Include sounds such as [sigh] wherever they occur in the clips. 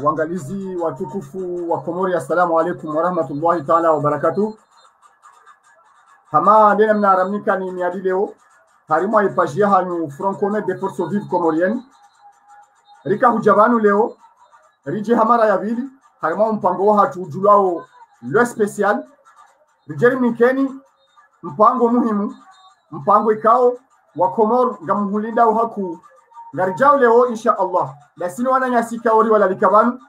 Uangalizi watukufu wa Komori, assalamu alaikum warahmatullahi taala wabarakatu. Hama ndena mnaramnika ni miadi leo. Harimo aipajia hanyu francome de force vive comorienne. Rika hujabanu leo. Rije hamara ya vili. Harimo mpango wa hatu julao le special. Rijeri mikeni mpango muhimu. Mpango ikao wa Komor ngamuhulinda uhaku ngarijao leo insha Allah lasini wananyasika ori wala likabanu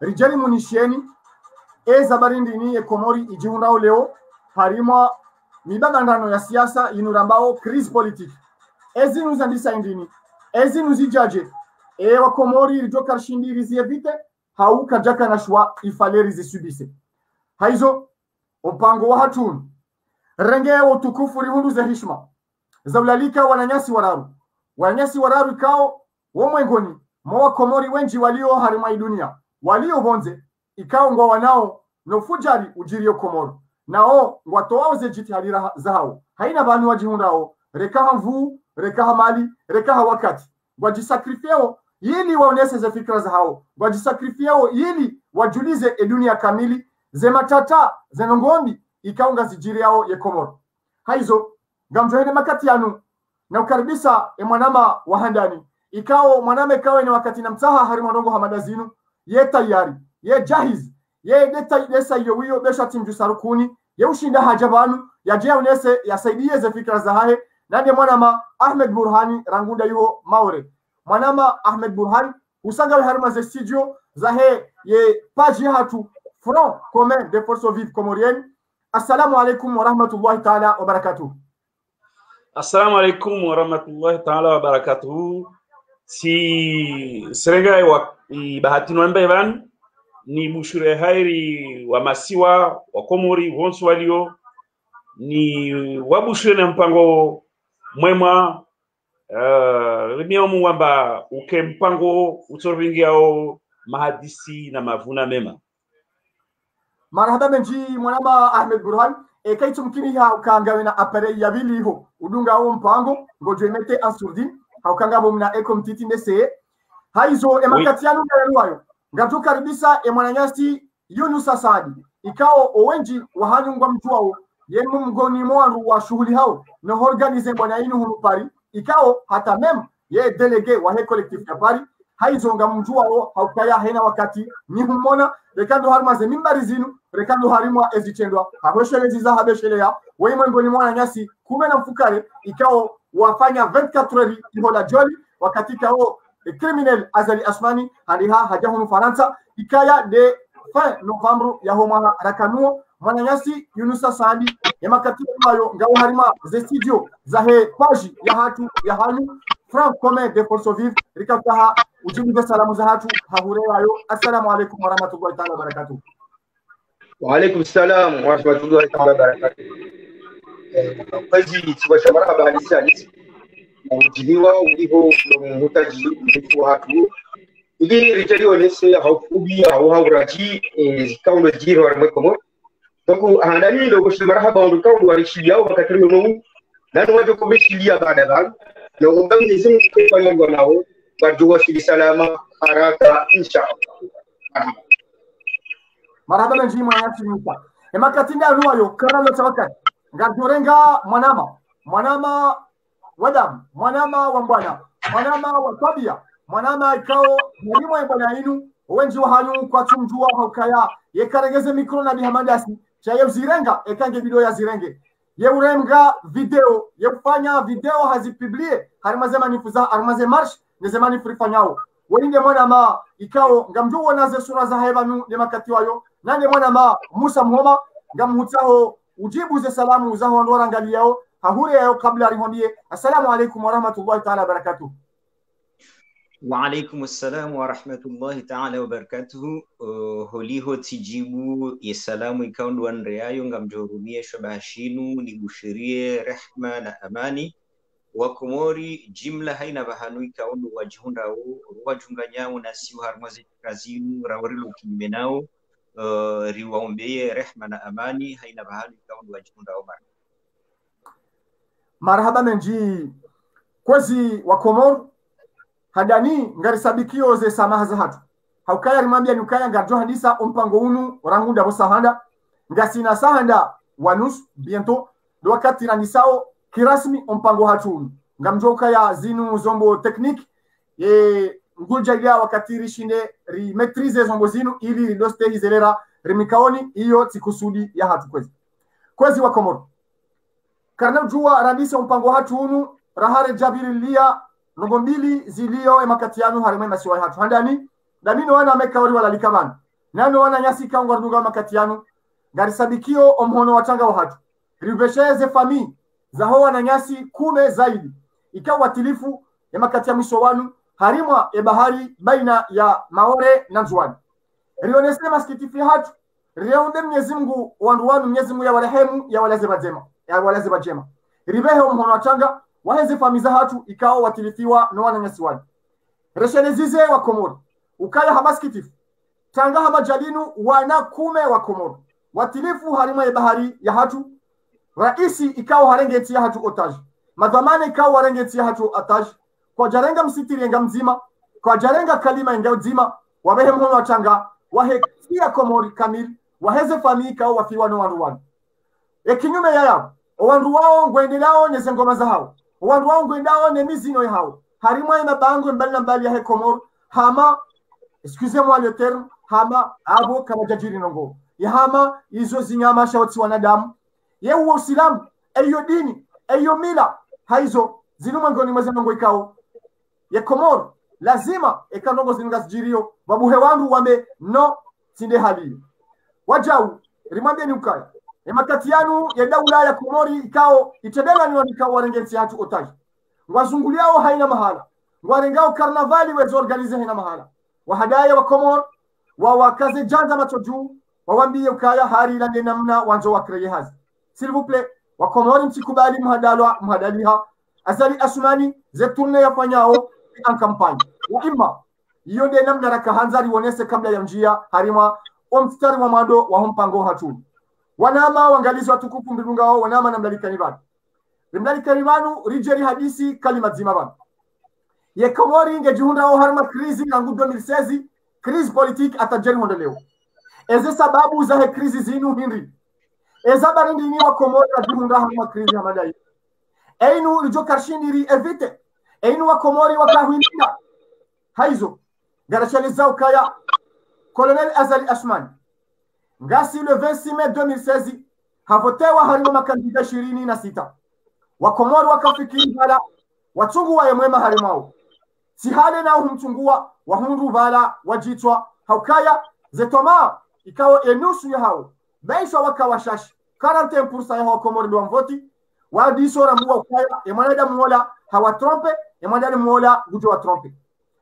rijali munisheni. Eza ndini ni ekomori ijiundao leo. Harimo mibagandano ya siasa inurambao crise politique indini ezinu zijaje e wakomori rijo karshindi rizievite hau kajaka na shwa ifale rizisubise haizo mpango wa hatun. Renge wa utukufu rihundu za hishma zaulalika wananyasi wararu wananyasi wararu ikao womwengoni mowakomori wenji walio harima idunia walio vonze ikao ngwa wanao nofujari ujirio komoro nao ngwatoao zejiti harira zao haina banu wajihundao rekaha mvuu rekaha mali rekaha wakati. Ngwajisakrifyeo ili waonese ze fikra zao ngwajisakrifyeo ili wajulize edunia kamili zematata zenongombi ikaunga zijiri yao ye komoro haizo ngamjohene makati yanu na ukaribisa emwanama wahandani ikao mwanama ikawe ni wakati na mtaha hari mwanongo hamadazinu ye tayari ye jahiz ye deta desa iyo wiyo besha timju sarukuni. Ye ushinda haja ya je unese yasaidie ze fikra za hahe. Nande mwanama Ahmed Burhani rangunda yuho maure. Mwanama Ahmed Burhani usanga harima ze studio za he ye page hatu. Front Commun des Forces Vives Comoriennes assalamu alaikum wa rahmatullahi ta'ala wa barakatuh Assalamu alaikum warahmatullahi taala wabarakatuhu. Si serenga wa bahati nwambe van ni bushure hairi wa masiwa wa komori wonsu walio. Ni wabushure na mpango mwema. Uh, wamba uke mpango utorovingiao mahadisi na mavuna mema. Marhaba menji mwanama Ahmed Burhan e kai tumkini ha ukanga na apare yabili ho udunga ho mpango ngojwe mete ansurdi haukanga ha ukanga bo mna eko mtiti ndeseye haizo e makati yanu na yaruayo ngatu karibisa e mwananyasti Yunus Asadi ikao owenji wahanyungwa hanyungwa mtuao yemu mgoni mwandu wa shughuli hao. Na organize bwana inu hunu pari. Ikao hata mem ye delege wa he collectif ya pari haizonga mjuao haukaya hena wakati. Ni humona rekando harmaze mimbari zinu rekando harimwa ezichendwa habeshelezi za habeshelea wewe ngoni mwana nyasi kume na mfukare ikao wafanya 24 heures ihola joli wakati kao e criminel azali asmani haliha hajahunu faransa ikaya de fin novembre ya mwana rakanuo. Mwana nyasi yunusa sandi ya makati hayo ngao harima ze studio za he page ya hatu ya hanyu Frank Commun de force vive rikataha Ujumbe salamu za hatu hagurewayo. Assalamu alaikum warahmatullahi taala wabarakatuh. Wa alaikum salam wa rahmatullahi taala wabarakatuh. Mtaji chumba cha maraba halisi halisi umujiliwa uliho mutaji uliho hatu igi rijali onese haukubi au hauraji kauno jiro warmekomo donc handani ndo ko marhaba ndo kauno warishiliao bakatiri nomu nanu wajo ko beshiliya bana bana na ugamni zimu kwa yango nawo barjuwa shili salama haraka insha Allah marhaba menji mwana nyasi nyupa emakatinde anuwayo karalo tawakati ngajorenga mwanama mwanama wadam mwanama wa mbwana mwanama wa tabia mwanama ikao mwalimu embwana inu wenji wa hanyu kwa chumjua haukaya. Yekaregeze mikro na bihamadasi cha yeuzirenga ekange video ya zirenge. Yeuremga video yekufanya video hazipiblie harimazema nifuza harimaze marsh ngezemani furifanyawo werinde mwana ma ikawo nga naze sura za banu ne makati wayo. Nande mwana ma musa muhoma ngamhutaho ujibu ze salamu zaho ndorangaliyawo hahure yayo kabla arihondiye assalamu alaikum warahmatullahi taala wabarakatuh Waalaikum assalam warahmatullahi taala wabarakatuhu. Uh, holiho tijibu yesalamu ikawa ndwanre yayo ngamjohurumie shabaha shinu nigushirie rehma na amani wakomori jimla haina bahanu ikaundu wajihundao ruwajunganyao nasiu harmaze kazinu rawarilo kinyume nao uh, riwaombeye rehma na amani haina bahanu ikaundu wajihundao mara marhaba menji. Kwezi wa komoro hadani ngarisabikio ze samaha za hatu. Haukaya rimambia nukaya ngarjo hadisa umpango unu rangunda bo ngasina sahanda wanus biento do wakati ranisao kirasmi ompango hatu ngamjoka ya zinu zombo technique. E ngulja ilia wakati rishinde ri maîtriser zombo zinu ili ridoste hizelera rimikaoni iyo tikusudi ya hatu kwezi. Kwezi wa komoro. Karna jua radisa umpango hatu unu rahare jabirilia nongo mbili zilio emakati yanu harimwe masiwa hatu. Handani damino wana amekaori walalika bana nano wana nyasi kangwa arduga makati yanu garisabikio omhono watanga wa hatu. Rivesheze fami za hoa na nyasi kume zaidi. Ikawa watilifu ya makati ya mwisho wanu harimwa ya bahari baina ya maore na nzwani rionese masikitifi hatu rionde mnyezi mungu wandu wanu mnyezi mungu ya warehemu ya walaze bajema ya walaze bajema ribehe mhono wachanga waheze famiza hatu ikao watilifiwa no reshele reshelezize wa komoro ukaya hamasikitifu tanga hamajalinu wana kume wa komoro watilifu harima ya bahari ya hatu raisi ikao harenge tia hatu otage. Ikao harenge tia hatu otage. Kwa jarenga msitiri enga mzima. Kwa jarenga kalima enga mzima. Wabehe mhono Wahe wahekia komori kamili. Waheze fami ikao wafiwa no wandu wanu ekinyume ya yao. Owandu wao ngwendelao neze ngoma za hao. Wandu wao lao ne mizino yao harimwa mabango mbali na mbali ya he komoro hama excusez-moi le terme hama abo kama jajiri nongo. Ya hama izo zinyama shawati wanadamu ye uo usilamu eyo dini eyo mila. Haizo zinu mwangoni mweze nongo ikao ye komoro lazima ekanongo zininga zijirio vabuhe wandu wame no sinde halio wajau rimwambie ni ukaya emakati yanu ya daula ya komori ikao itedela ni wanikao warengensi hatu otai ngwazunguliao haina mahala. Ngwarengao karnavali wezo organize haina mahala. Wahadaya wa komor wawakaze janja macho juu wawambie ukaya hari ilande namna wanzo wakreye hazi s'il vous plaît wakomori mtikubali mhadalwa mhadaliha. Azali asumani zeturne yafanyao an kampani wa imma iyo nde namna rakahanzari wonese kabla ya njia harima omstari wa mando wa mpango hatu. Wanama wangalizi watukufu mbirungao wanama na mlalikani bana mlalikani banu rijeri hadisi kalima zima bana ye komori nge jihundao harma krizi ngudo 2016 krizi politique atajeri hondeleo. Eze sababu za he krizi zinu hinri eza barindi ni wa komori ajihunda harma einu rijo karshindiri evite. Einu wakomori haizo. Garashalizao ukaya colonel azali ashmani ngasi le 26 mai 2016 havotewa harimo makandida ishirini na sita. Wakomori wakafikiri vala wachungu waye mwema harimao sihale nao humchungua wahundu vala wajitwa haukaya zetoma ikawa enusu ya hao. Beisha wakawashashi 40% ya wakomori ndo mvoti wadisora mbuwa ukaya emwanada trompe hawatrompe emwanada mwola gujowa watrompe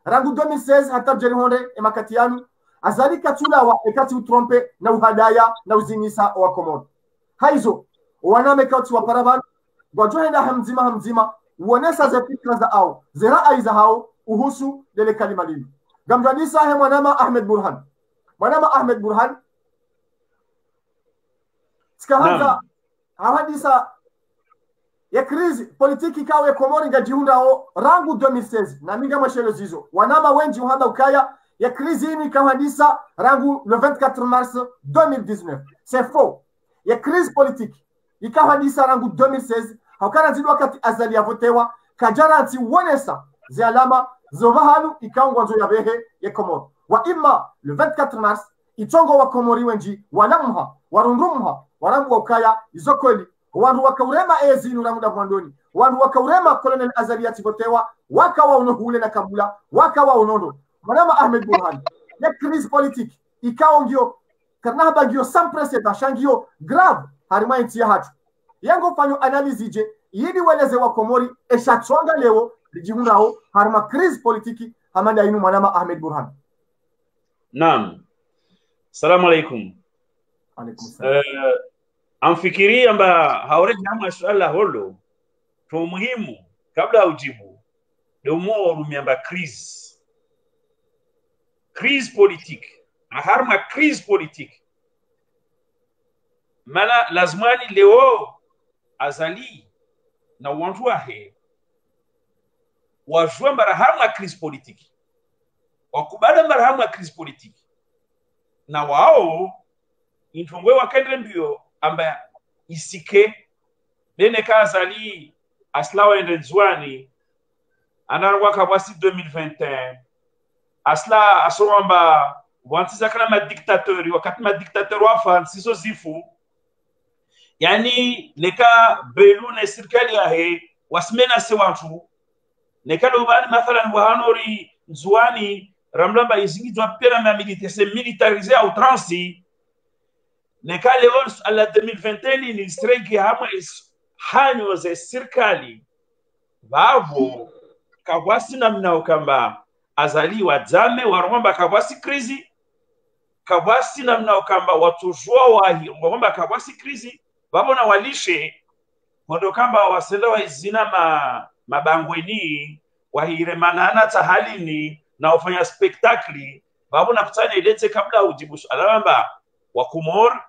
rangu 2016 hata jerihonde emakati yanu azali katulawa ekati utrompe na uhadaya na uzinisa wa komori haizo waname kati wa paravan. Gwajohenda hamzima hamzima. Uonesa za fikra za au zirai za hao uhusu lele kalima lili gamjadisa he mwanama ahmed burhan mwanama ahmed burhan sikahanza hawandisa ya krizi politiki kawe komori ngajihundao rangu 2016 na minga mwashelo zizo. Wanama wenji uhanda ukaya. Ya krizi ini ikawandisa rangu le 24 mars 2019 c'est faux. Ya crise politique ikahadisa rangu 2016 haukana zidu wakati azali yavotewa kajara nti wonesa. Ze alama zova hanu ikaungwa nzo ya behe ya komori. Wa ima le 24 mars itongo wa komori wenji wanamha warundumha warangu wa ukaya izo kweli wantu wakaurema ezinu ramuda mwandoni. Wantu wakaurema colonel azaria yativotewa wakawa unohule na kabula wakawa unondo marama ahmed burhan ya crise politique ikaongio karna haba ngio sans precedent shangio grave harima inti ya hatu. Yango fanyo analizi je yidi weleze wa komori eshatsonga leo lijihundaho harima crise politique hamanda inu marama ahmed burhan. Naam. Salamu alaikum. Alaikum salam uh, amfikiria amba haoreji hama swala holo. To muhimu. Kabla ya ujibu domo rumiamba crise crise politique aharma crise politique mana lazimani leo azali na wantu ahe wajua mbara harma crise politique wakubala mbara harma crise politique na wao intongwe wakendre mbio amba isike bene ka azali asila waende nzwani anarwa kabwasi 2021 asila asowamba wantiza kana madiktatori wakati madiktatori wafa nsizo zifu. Yani neka belu ne serikali yahe wasimena se wantu. Neka lobani mathalan wahanori nzwani ramlamba izingizwa pena ma militaire se militariser à outrance also ala 2021 ni strike hamwe hanyo ze serikali vavo na namnao kamba azaliwa dzame waromba kavwasi krizi kavwasi namnao kamba watujua wahi ngomba kavwasi krizi vavona walishe mondo kamba wasenda waizina ma mabangweni wahire manana tahalini na ufanya spektakli vavona kutane idetse kabla ujibusu alamba wakumor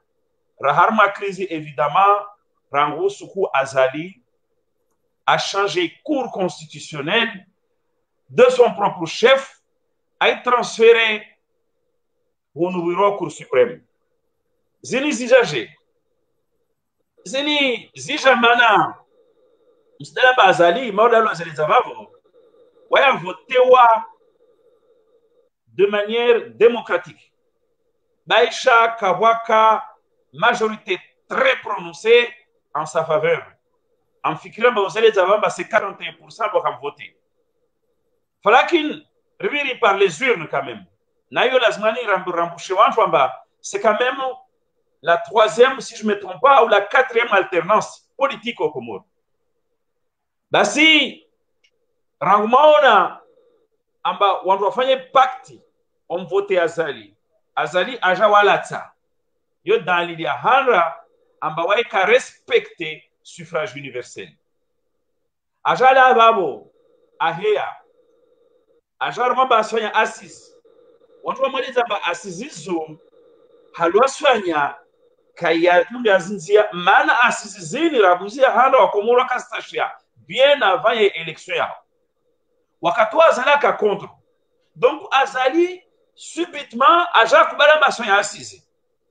raharma krizi évidemment rangusu ku azali a changé cour constitutionnelle de son propre chef a transféré au bureau cour suprême. Zini zijaje. Zini zijamana msidala bazali maudalo azali zavavo wayavotewa de manière démocratique. Baisha kawaka majorité très prononcée en sa faveur. Amfikiria mbazali zavamba c'est 41% wakamvote falakin riviri par les urnes quand même. C'est quand même la troisième si je me trompe pas ou la quatrième alternance politique au Comore basi rangumaona amba wantu wafanye pakti omvote azali. Azali aja walatsa yo dalili ya hanra amba waika respecte suffrage universel. Aja la babo aheya aja rwamba asfanya asis wantu wamweleza amba asizizo halwasfanya kayatunde azinzia maana asisi zini rabuzia handa wakomora kastashia bien avant ye élection yao. Wakatoa azali aka contre donc azali subitement aja kubala maso ya asizi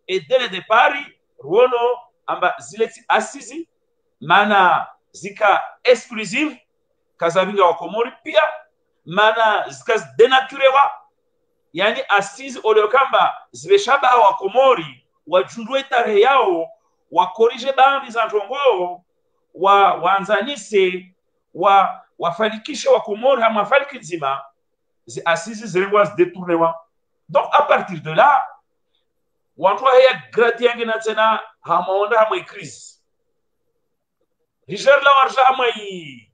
et dès le départ ruono amba zileti asizi mana zika exclusive kazavinga wakomori pia mana zikadenaturewa yani asizi oleokamba ziveshaba wakomori wajundue tarehe yao wakorije bambi za ntongo wa waanzanise wa wafanikishe wakomori hamwe afariki nzima zi asizi zirengwa zidetournewa. Donc à partir de là wantu waheya gradi yange na tena hamaonda hamwe crise riger la warja hamwe i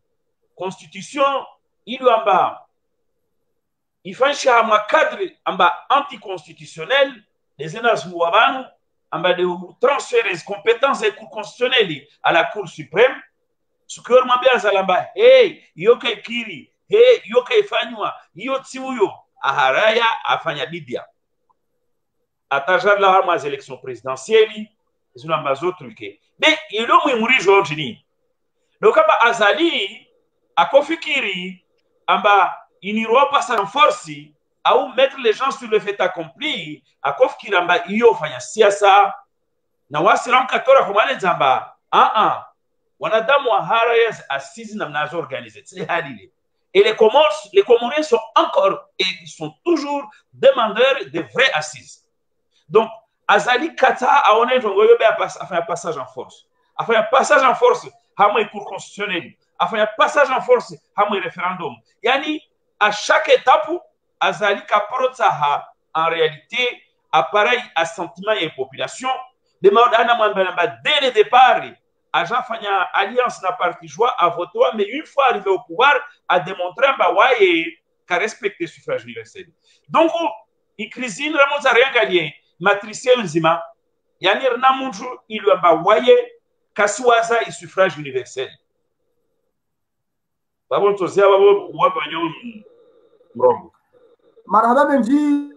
constitution ili amba ifanyisha hamwe cadre amba anticonstitutionnel les enazunguwa banu amba de transférer les compétences et cours constitutionnels à la cour suprême. Sukiori mwambia azalamba hey yoka ikiri hey yoka ifanywa hiyo tsiuyo aharaya afanya bidia atajala harma az élections présidentielles zino ambazo truke be ilo mwimurijo ontini dokamba azali akofikiri amba iniropa sa force au mettre les gens sur le fait accompli. Akofikiri amba iyo fanya siasa. Na wasilamu katora kumale nzamba ah ah. Wanadamu wa hara ya assise na mnazo organiser c'est halile et les Comores les Comoriens sont encore et sont toujours demandeurs de vraies assises donc azali kata aone ntongo yobe afanya passage en force. Afanya passage en force hamwe cour constitutionnelle afanya passage en force hamwe référendum. Yani à chaque étape azali kaprotsa ha en réalité appareil assentiment et population maudana dès le départ. Aja fanya alliance na parti joie à voter mais une fois arrivé au pouvoir a démontré mba waye ka respecter suffrage universel. Donc ikrizini ramoza rengalie matrice nzima yani rina muntu ilwamba waye kasiwaza isuffrage universel. Babo ntozia babo wabanyo mrongo. Marhaba benji.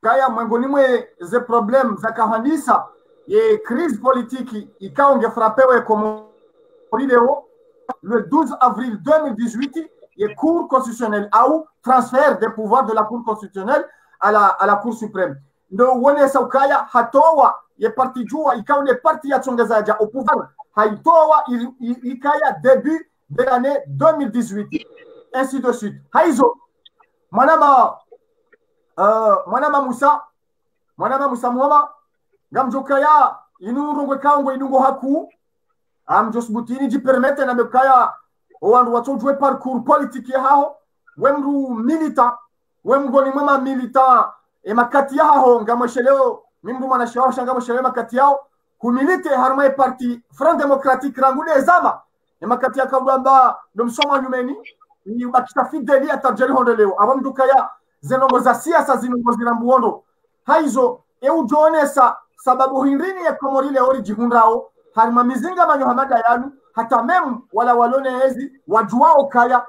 Kaya mwengoni mwe ze problem za kahandisa ye crise politique ikaonge frappewe komori leo le 12 avril 2018 ye cour constitutionnelle au transfert des pouvoirs de la cour constitutionnelle à la, à la cour suprême. Ndo uonesa ukaya hatowa ye parti jua ikaone parti ya chongezaja au pouvoir haitowa ikaya début de l'année 2018 ainsi de suite. Haizo mwanama uh, mwanama musa mwanama musa muhoma ngamjokaya inurungwe kangwe inungo haku amjosbutini jipermete na mekaya owandu watojwe parcours politique yahaho wemru milita wemgoni mwema milita. Emakati yahaho ngamwesheleo mimru mwanashawasha ngamwesheleo makati yao. Humilite harma parti front democratique rangude zama. Emakati yakagamba domsoma nyumeni. Ni bakita fideli atarjeri hondo leo. Abamdukaya zenongo za siasa zinongo zirambuondo haizo eujonesa sababu hindini ya komorile ori jihundao harima mizinga manyo hamada yanu hata mem wala walone ezi wajuao kaya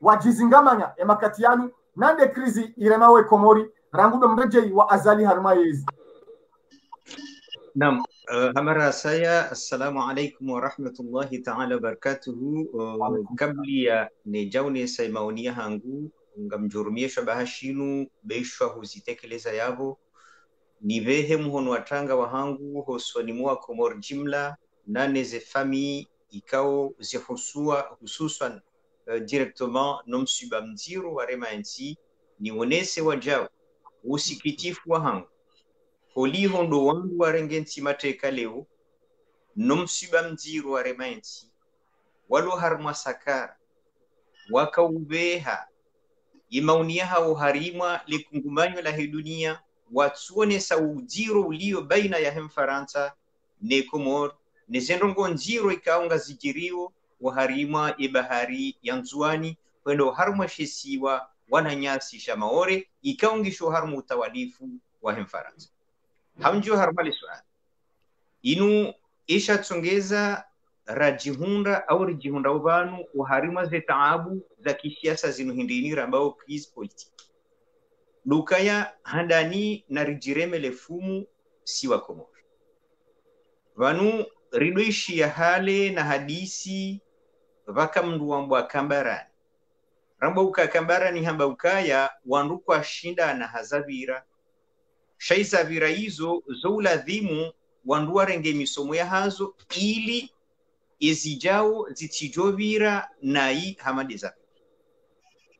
wajizingamanya emakati yanu nande krizi iremawe komori rangudo mrejei wa azali harma yezi Naam, uh, hamara saya assalamu alaikum warahmatullahi taala wabarakatuhu. Uh, kabli ya nejaune sai hangu ngamjurumie shabaha shinu beishwa huzitekeleza yavo. Nivehe muhono watanga wahangu hoswani mwa komor jimla nane ze ikao zihusua hususan uh, directement nomsuba mziro warema nsi niwonese wajao usikitifu wahangu holiho ndo wangu warengensi mateka leo nomsuba mziro warema nsi walo harmwa sakara wakauveha imauniya hao harimwa likungumanyo la hidunia watsuonesa ujiro ulio baina ya hemfaransa ne komor ne zendongo nziro ikaunga zijirio waharima ibahari ya nzuani kwendo harumwa wananyasi sha maore ikaungisho harumwa utawalifu wa hemfaransa. Hamjo harumali liswali inu ishatsongeza rajihunda au rijihunda uvanu waharimwa ze taabu za kisiasa zinuhindinira ambao crise politique lukaya handani na rijiremele fumu si wa komoro vanu ridwishi ya hale na hadisi vakamnduwambwa kambarani rambauka kambarani hamba ukaya wandu kwa shinda na hazavira. Shaizavira izo zouladhimu wandu warenge misomo ya hazo ili izijao zitsijovira nayi hamade za.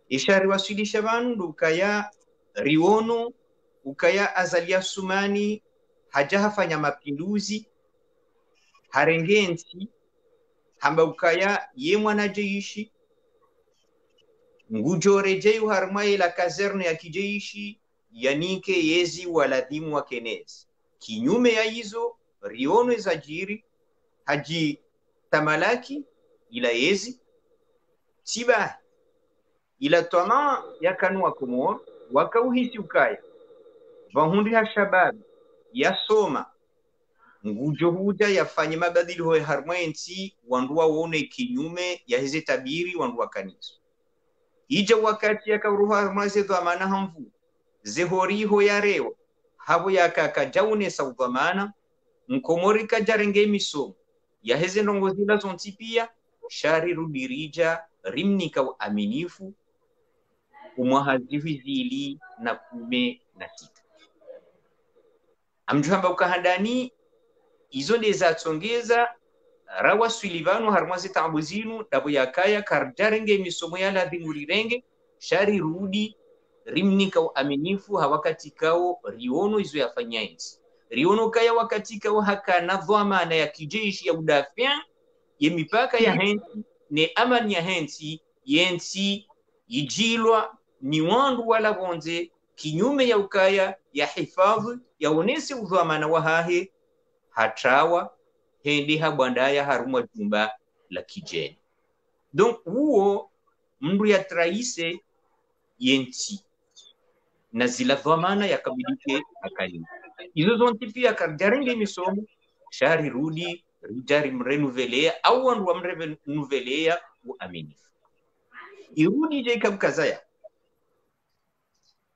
Ishari wasilisha vanu ukaya riono ukaya azalia sumani haja hafanya mapinduzi harengensi hamba ukaya ye mwanajeishi ngujorejeyu harmaye la kazerne ya kijeishi yanike yezi waladhimu wa kenezi. Kinyume ya hizo rionwe za jiri haji tamalaki ila yezi sibahi. Ila tama yakanua komor wakauhisi ukaya vahundi ha shababi yasoma ngujo huja yafanye mabadiliko ya harmwensi wandu waone kinyume ya hizi tabiri wandu wa kanisa ija wakati yakauruha harmwase dhamana hamvu zehoriho yarewa havo yakakajaunesa udhamana mkomori kajarenge misomo yaheze ndongo zila zonti pia shari rudirija rimnika uaminifu umwahazihi zili na kume na tita. amjuhamba ukahandani izo Rawa rawaswili vanu harimwaze taabu zinu dabo yakaya karjarenge misomo yaladhing'urirenge shari rudi rimnika uaminifu hawakatikao riono izo yafanya enzi riono kaya wakatikao hakana dhamana ya kijeshi ya udafia ye mipaka ya hensi ne amani ya hensi yensi yijilwa ni wandu wala vonze kinyume ya ukaya ya hifadhi yaonese udhamana wa hahe hatrawa hende habwandaya harumwa jumba la kijeni. Donc huo mndu yatraise yenti na zila dhamana yakabidike akalima izo zonti pia karjarenge misomo shari rudi rijari mrenuvelea au wandu wamrenuvelea uaminifu irudi je ikabukazaya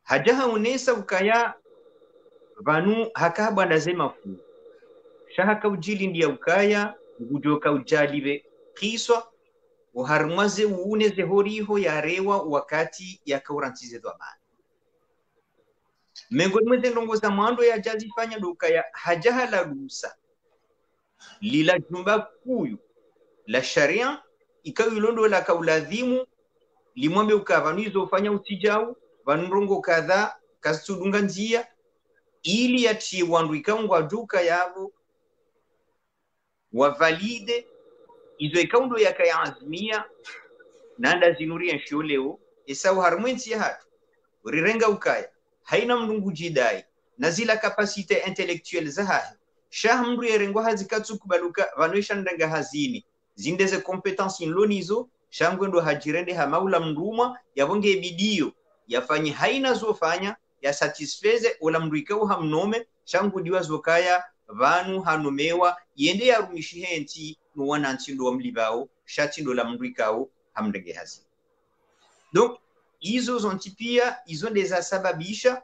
hajaha unesa ukaya vanu zemafu shahaka ujili ndiya ukaya ujalive kiswa uharumwaze uuneze horiho yarewa wakati yakauransize dhamana mengoni mweze ndongoza mwando dokaya hajaha la rusa lila jumba kuyu la sharia ikawilondo la kauladhimu limwambe ukava nizofanya utijau vanrongo kadhaa kasudunga njia ili yatie wandu ikaungwa duka yavo wavalide izo ikaundo yakayaazimia nanda zinuria nshio leo esau harumwensi hatu rirenga ukaya haina mndungu jidai na zila kapasite intellectuelle zahahe shah mndu yerengwa hazikatsukubaluka vanoishandenga hazini zindeze kompetansi nlonizo shangwendo hajirende hamaula mndumwa yavonge bidio yafanye haina zofanya yasatisfeze ola mndu ikau hamnome shangudiwa zokaya vanu hanomewa yende yarumishi henti nuwana ntindo wa mlivao shatindo la mndu ikao hamndenge donk donc izo zonti pia izo ndezasababisha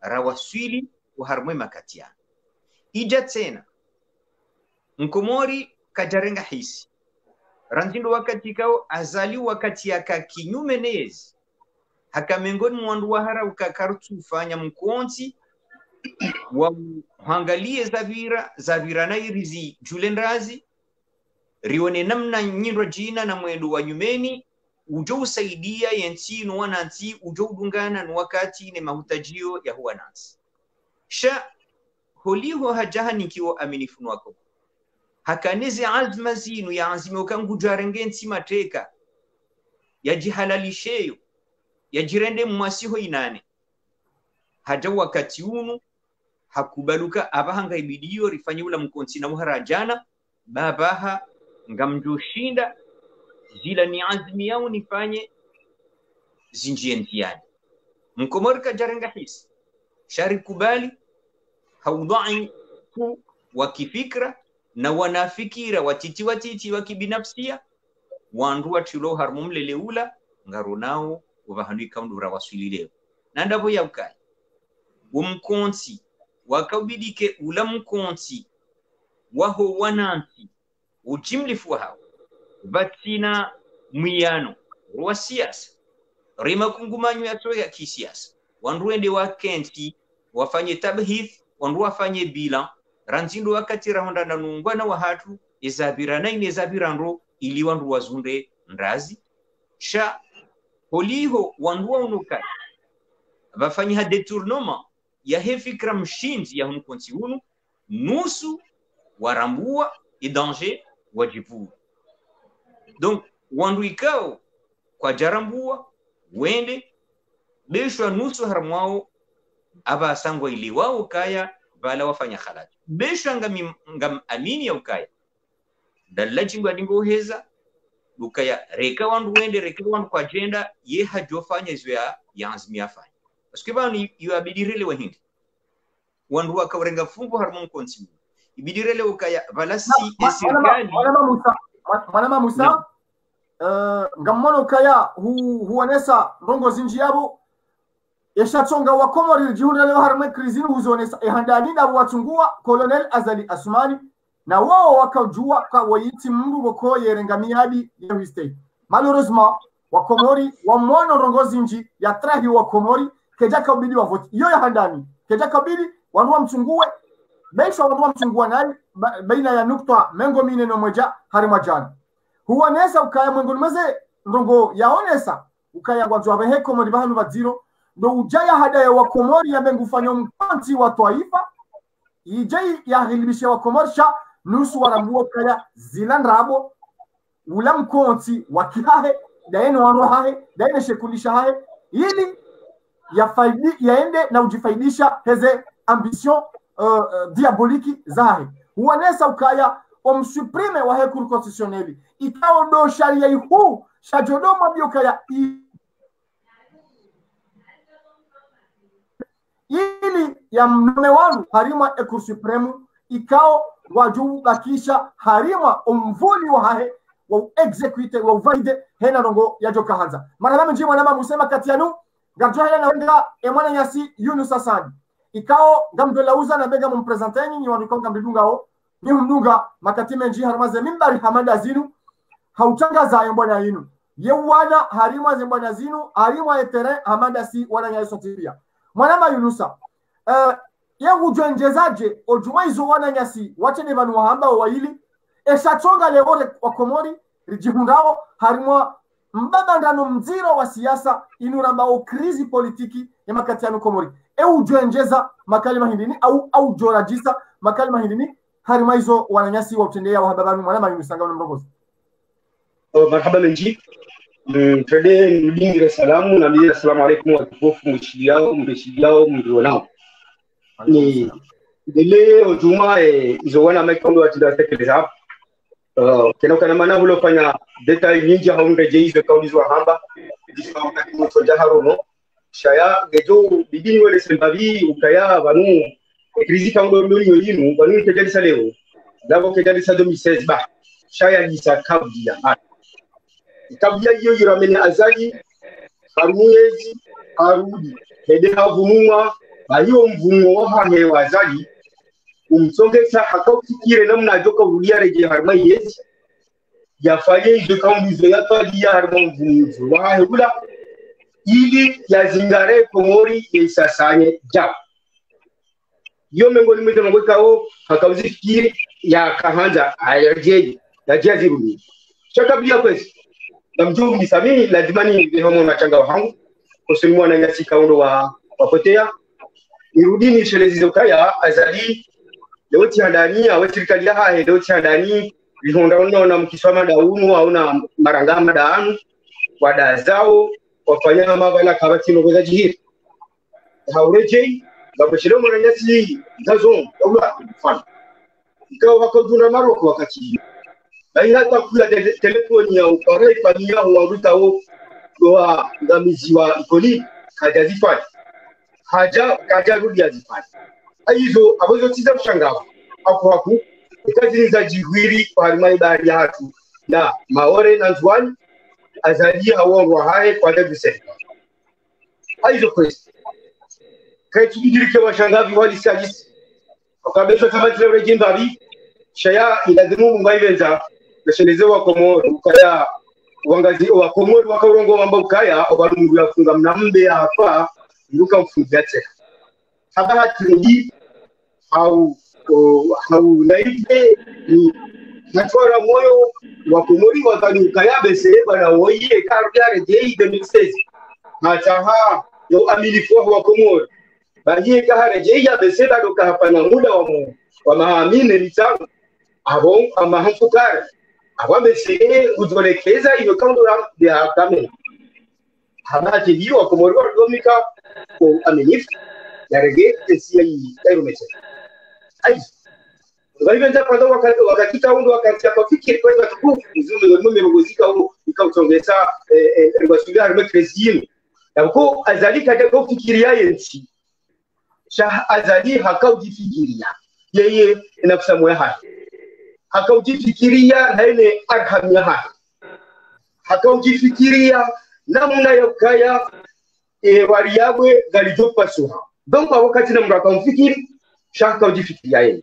rawaswili uharumwe makatiana ija tena mkomori kajarenga hisi. Rantindo wakati kao azali wakati yaka kinyume nezi. Hakamengoni mwandu wahara ukakarutufanya mkonzi wamwangalie zavira zavira nairizi julendrazi rione namna nyindwa jina na mwendo wa nyumeni ujo usaidia yensi nuwanansi ujo udungana nu wakati ne mahutajio ya huwanansi sha holiho hajaha nikiwa aminifu nwako hakaneze azma zinu yaazime ukangujarenge nsi mateka. Yajihalalisheyo yajirende mwasiho inane. Haja wakati unu hakubaluka abaha ngaibidiyo rifanye ula mkonsi na muharajana babaha ngamjoshinda zila ni azmi yao nifanye zinjie ntiani. Mkomorika jarenga hisi shari kubali haudhaifu wa kifikra na wanafikira watiti watiti wakibinafsia wandu harmumlele harmu mlele ula ngaro nao uvahandu ikaundura waswilileo nandavo yaukai womkonsi wakaubidike ula mkonsi waho wananti ujimlifu hao. Vatsina mwiyano wa siasa. Rima yatoya yato ya kisiasa. Wanruende wa wakensi wafanye tabhith wandu wafanye bilan ranzindo wakati rahondana nungwana wa hatu ezabirana ine ezabirandro ili wandu wazunde ndazi. Sha holiho wandu waunukai vafanyiha detournement yahe fikra mshinzi ya hunkonsi hunu nusu warambua idanger wajivuru donc wandu ikao kwa jarambua wende beshwa nusu harmwao aba sangwa ili wao kaya bala wafanya khalaji. Beshwa ngam, ngam amini ya ukaya dalla ngwa dingo heza ukaya reka wandu wende reka wandu kwa jenda ye hajofanya izo ya yanzimi afanya que bani abidirele wa hindi wandu wakaurenga fungo harmo mkonsi ibidirele ukaya valasi esirikali mwanama musa. Uh, ngammono kaya hu, huonesa ndongozi nji yabo yashatsonga wakomori jihunda leo harme krizini huzonesa ehandani na watungua kolonel azali asumani. Na wao wakajua kwa wayiti mndu boko yerenga miadi ya malheureusement wakomori wamwono rongozi nji ya trahi wakomori keja kabili wa vote iyo ya handani. Keja kabili wandu mchungue besha wanua mchungua nani ba- baina ya nukta mengo mine no moja hari huwa nesa ukaya mwengoni mweze ndongo yaonesa ukaya wanzo wa heko komori bahanu baziro ndo ujaya hada ya wakomori ya mengu fanyo mkanti wa taifa ijai wakomori sha nusu warambuo kaya zila ndrabo ula mkonti wakihahe daene wanro hahe daene shekulisha hahe. Ili yafaidi yaende na ujifaidisha heze ambition uh, uh, diaboliki zahe. Huonesa ukaya omsuprime wa hekuru constitutionneli ikao do sharia ihu shajodoma ukaya ili ya mnome wanu harima ekuru supremu ikao waju bakisha harima omvuli wa hahe wa execute wa uvaide hena rongo ya joka hanza. Marama nji mwana musema kati yanu garjo hela na wenga e mwana nyasi Yunus Asani ikao gamdola uza na bega mumpresenteni ni wanu konga mdunga o ni mdunga makatime nji harmaze mimbari hamada zinu hautangaza mbwana yinu. Yewana harima zimbwana zinu harima etere hamada si wana nyayo sotiria mwanama yunusa uh, ye hujwenjezaje ojuma izo wana nyasi wachene vanu wahamba waili eshatonga leore wakomori rijihundao harimwa mbabandano mzira wa siasa inurambao krizi politiki ya makati yanu komori e ujwenjeza makali mahindini au au jorajisa makali mahindini harima izo wananyasi wa utendea wahaba mwana mwana yunusa ngao mrongozi uh, marhaba menji mtende mlingire salamu na mimi assalamu alaikum watukufu mshiliao mbeshiliao mlionao ni dele ojuma e izowana maikondo atida tekeleza uh, kena kana mana hulo fanya detail nyingi haunde jeizo kaulizwa hamba. Jisma wakati mto jaharono shaya gejo bidini wale sembavi ukaya banu krizi kaundo mbili yinu banu kejalisa leo. Lavo kejalisa 2016 ba. Shaya lisa kabdia kabla hiyo yiramene azali harumuezi harudi. Hede havunumwa bahiyo mvumo wahahe wazali umsongesa akaufikire namna joka urudia reje harma yezi. Yafanye izo kaundizo yatwalia harma mvumuzo wahahe ula. Ili yazingare komori yeisasanye jao iyo mengo mwete mabwekao hakauzifikiri yakahanza ayajeje yajiazirumia chakabilia kwezi. Na mjuu mnisamii lazima ni vihomo na changa wangu kusimua na nyasi kaundo wa wapotea nirudini shelezi zokaya azali leo tiandani awe sirikali ya hahe leo tiandani vihonda uno na mkisoma daunu au na marangama daanu wada zao wafanya mabala kabati nogoza jihiri. Haurejei gabashiro mwana nyasi zazo daula mfano. Ikawa wakajunda maroko wakati ai hata kula telefoni ya ukarai familia waruta wo wa ngamizi wa ikoli kajazifani haja kajarudi azifanya hizo abozotiza tiza kushangao hapo hapo kazi za jigwiri kwa harimai bahari ya hatu na maore na nzwani azalia awonwa hae kwa serikali hizo kwesi kai tujirike washangavi wali sajisi wakabesha kama tile rejimbavi shaya ilazimu mungaivenza gasheleze wakomori ukaya wangazi wakomori wakaurongo wamba ukaya obalungu yafunga mnambe apa nduka mfungia tena. Haba hatingi au o, au naibe ni natwara moyo wakomori wakani ukaya bese bana woye karudiare dei de mixes hataha yo amilifu wa wakomori bahiye kahare jei ya bese bado kahapana muda wa mu wa maamine litano abo amahamfukare abameseye kuzolekeza iyo kaundo ya kame habati hiyo wakomori walomika ko amenifu yarege esi yi kairumete ai ngaivenza kwanza wakati kaundo wakati kwa fikiri kwa mume mgozika kwa azali hakaujifikiria yeye inakusamwe hai hakaujifikiria na ile arham hai hakaujifikiria namna ya e, wali yabwe galijopasuha donc wakati na mtu akamfikiri ujifikiria yeye.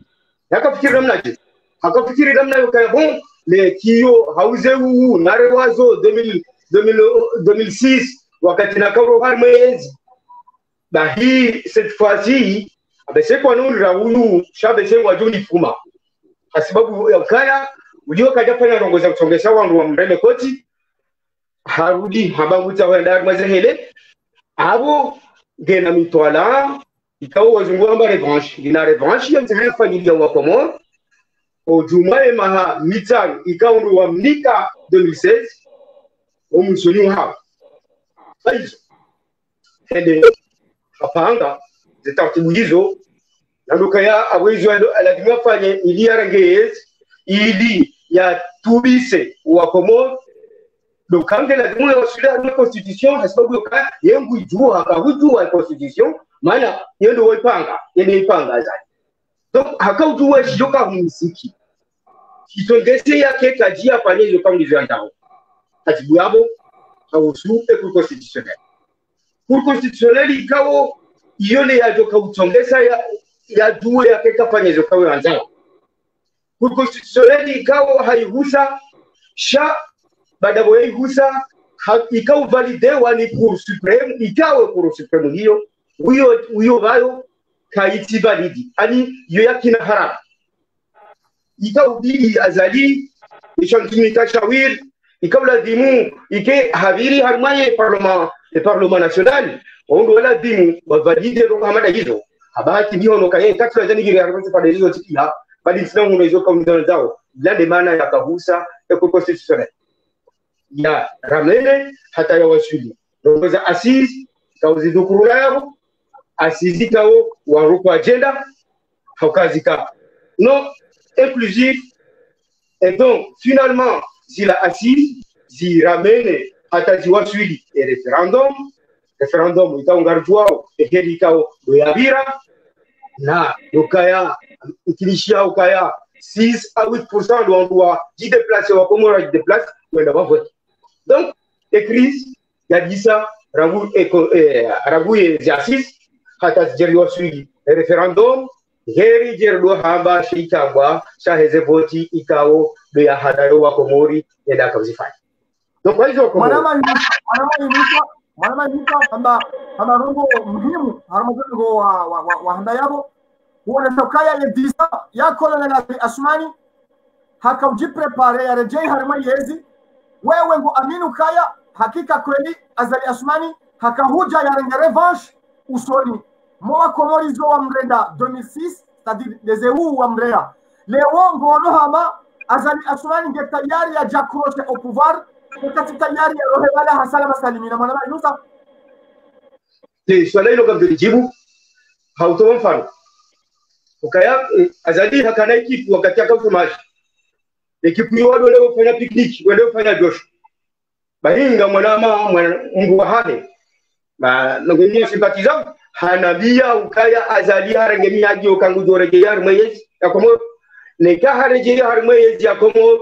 Yakafikiri namna je akafikiri namna yo kaya bon le kiyo hauze wu nare wazo 2000 2006 wakati na kauro har mwezi. Na hii cette fois-ci abesekwa nunira huyu shabesengwa juni fuma kwa sababu ya ukaya ujio kaja fanya rongoza kutongesha wandu wa mreme koti harudi habanguza wenda mazehele abo gena mitwala ikawa wazungu amba revanche. Ina revanche ya mzee familia wa Komoro ojumaye maha mitano ikawa ndio wa mnika 2016 omusoni ha. Aizo ende apanga zitaratibu hizo na nduka ya awezi lazima afanye ili yarengezi ili ya tubise wa Komoro dokange lazima yawasilia na constitution kwa sababu yoka yengu ijua hakujua constitution maana yeye ndio waipanga yeye ipanga zani donc hakaujua shijoka msiki kitongeze yake kajia afanye hizo kama ndivyo ndao katibu yabo hausu e constitutionnel cour constitutionnel ikawo ya joka utongeza ya ya duwe yake kafanya hizo kawe wanzao cour constitutionnel ikawo haihusa sha baada ya kuigusa ikawa valide ni cour supreme ikawe cour supreme hiyo huyo huyo bayo kaiti validi ani yo yakina haram ita bidi azali ishantumika shawir. Ikawa dimu ike habiri harmaye parlement le parlement national ondo la dimu wavalide ro hamada hizo. Habaki biho no kaye kati ya zanigiri harmaye pale hizo tikia bali sina uno hizo kaunti zao. Ya maana e ko constitutionnel ya ramene hata ya wasuli. Rongoza asisi kauzidukurula yabo asisi kawo waruko agenda haukazika. Non inclusif et donc finalement zila asisi ziramene hata ziwasuli e referendum referendum ikaungarjuao eheri ikao doyabira na dokaya ikilishia ukaya 6 à 8% de wandu jideplace wakomora jideplace kwenda wavote donc écrise yadisa rabu eko eh, rabu exercice hata zijeriwa swili referendum heri jerdo hamba sa heze voti ikawo do ya hadayo wa komori yenda kabzifanya donc kwa hizo manama manama kamba kamba rongo muhimu haramazengo wa wa, wa, wa handa yabo. Huwa natokaya ya disa ya kolonel asmani hakaujiprepare yarejei harima yezi. Wewe ngo aminu kaya hakika kweli azali asmani hakahuja yarenge revanche usoni komorizo wa mrenda 2006 c'est-à-dire lezeu wa mrea leo ngono hama azali asmani nge tayari ya jakroshe au pouvoir wakati tayari ya rohe wala hasala masalimina. Mwana inusa. Le swala hilo kabla jibu hautoa mfano. Ukaya azali hakana ekipu wakati akautumaji ekipu yo wale wafanya picnic wale wafanya josho bahinga mwanama mwana mbu wahane ba nongenia simpatiza hanabia ukaya azali harenge miyaji okangu jorege yar mwezi yakomo neka hareje ya komo. Yakomo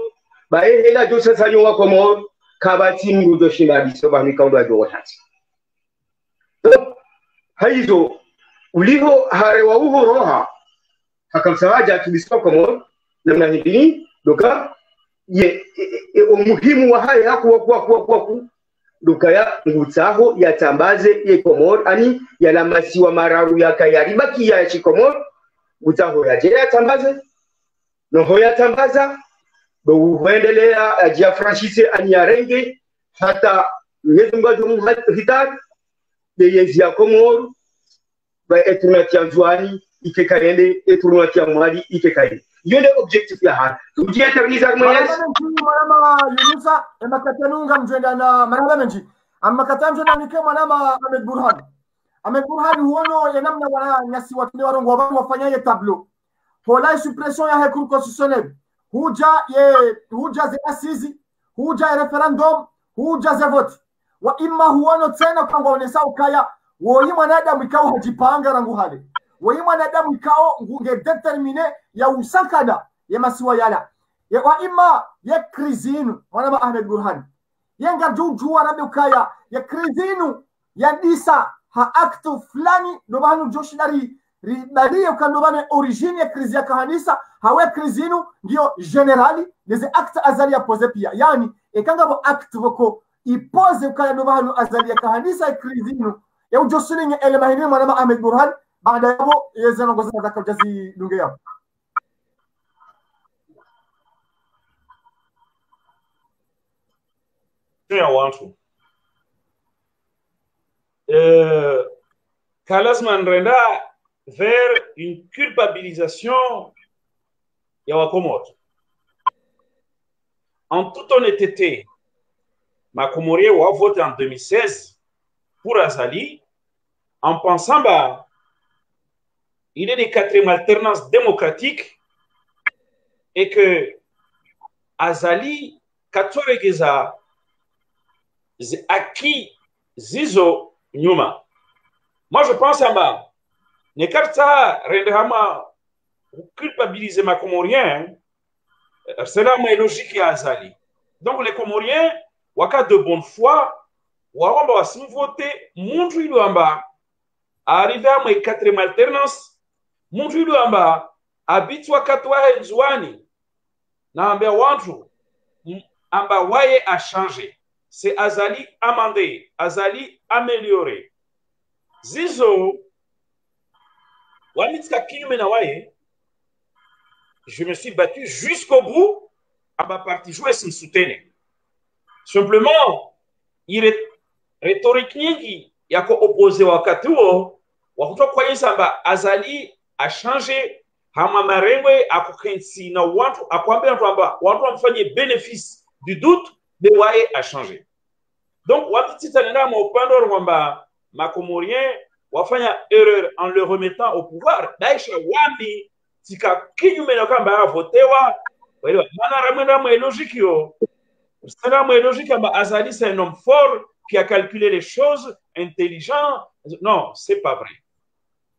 bae hela josa sanyo wakomo kabati ngudo shimadi so bani kaudo ajo watati. Haizo uliho harewa uho roha. Hakamsawaja tubiswa komo. Namna hidini doka. Ye e, e, umuhimu wa haya hakuwa kuwa kuwa kuwa ku duka ya ngutsaho yatambaze ye komor ani yalamasiwa mararu yakayaribakiya ya shikomor ngutsaho yaje yatambaze noho yatambaza douhendelea ajia franchise ani yarenge hata Mwenyezi Mungu ya komor ba etunatia ikekaende etunatia mwali ikekaende ndio objectif ya hana tujieternisa mwenyezi mwanama yunusa emakatanunga mjwenda na manaba menji amakata mjwenda nike mwanama Ahmed Burhan. Ahmed Burhan huono ya namna wana nyasi watende warongo wabangu wafanyaye tableau. Hola suppression ya hekuru constitutionnel huja ye huja ze asizi huja ya referendum huja ze vote. Wa imma huono tena kwa mwanesa ukaya. Woyi mwanadamu ikao hajipanga rangu hale woyi mwanadamu ikao ngunge determine ya usakada ya masiwa yala. Ya wa ima ya krizinu wanama Ahmed Burhan. Yenga juju wanabe ukaya ya krizinu ya disa ha aktu fulani ndo banu joshinari ribalie ukando bana origine ya krizi ya kahanisa hawe krizinu ndio generali neze acte azali ya pose pia. Yani ekanga bo voko ipoze ukaya ndo banu azali ya kahanisa ya krizinu ya ujosininge elema hini mwanama Ahmed Burhan euh, Carlos Mandrenda vers une culpabilisation ya Wakomoro. En toute honnêteté, Makomorien a voté en 2016 pour Azali en pensant bah, il est des quatrième alternance démocratique et que Azali, Katsoregeza, acquis Zizo Nyuma. Moi, je pense à ma. Ne ça rendra culpabiliser ma Comorien, cela est logique à Azali. Donc, les Comoriens, waka de bonne foi, wawamba wasimu vote, muntu ilu amba, arrivé à ma quatrième alternance, muntu ilu amba, habite wakati wa henzwani, na ambia wantu, amba waye a changé. C'est Azali amendé, Azali amélioré. Zizo, wamitka kinyume na waye, je me suis battu jusqu'au bout à ma partie jouer sans soutenir. Simplement, il est rhétorique nyingi yako opposé wakati huo wa kutokuonyesha kwamba Azali a changé hama marengwe akukensi na watu akwambia kwamba watu wamfanye bénéfice du doute de waye a changé. Donc wakititanena ma upande wa kwamba makomorien wafanya erreur en le remettant au pouvoir. Daisha wambi tika kinyume na kwamba avotewa waelewa maana ramwenda mwe logique yo. C'est mwe logique kwamba Azali c'est un homme fort qui a calculé les choses intelligent. Non c'est pas vrai.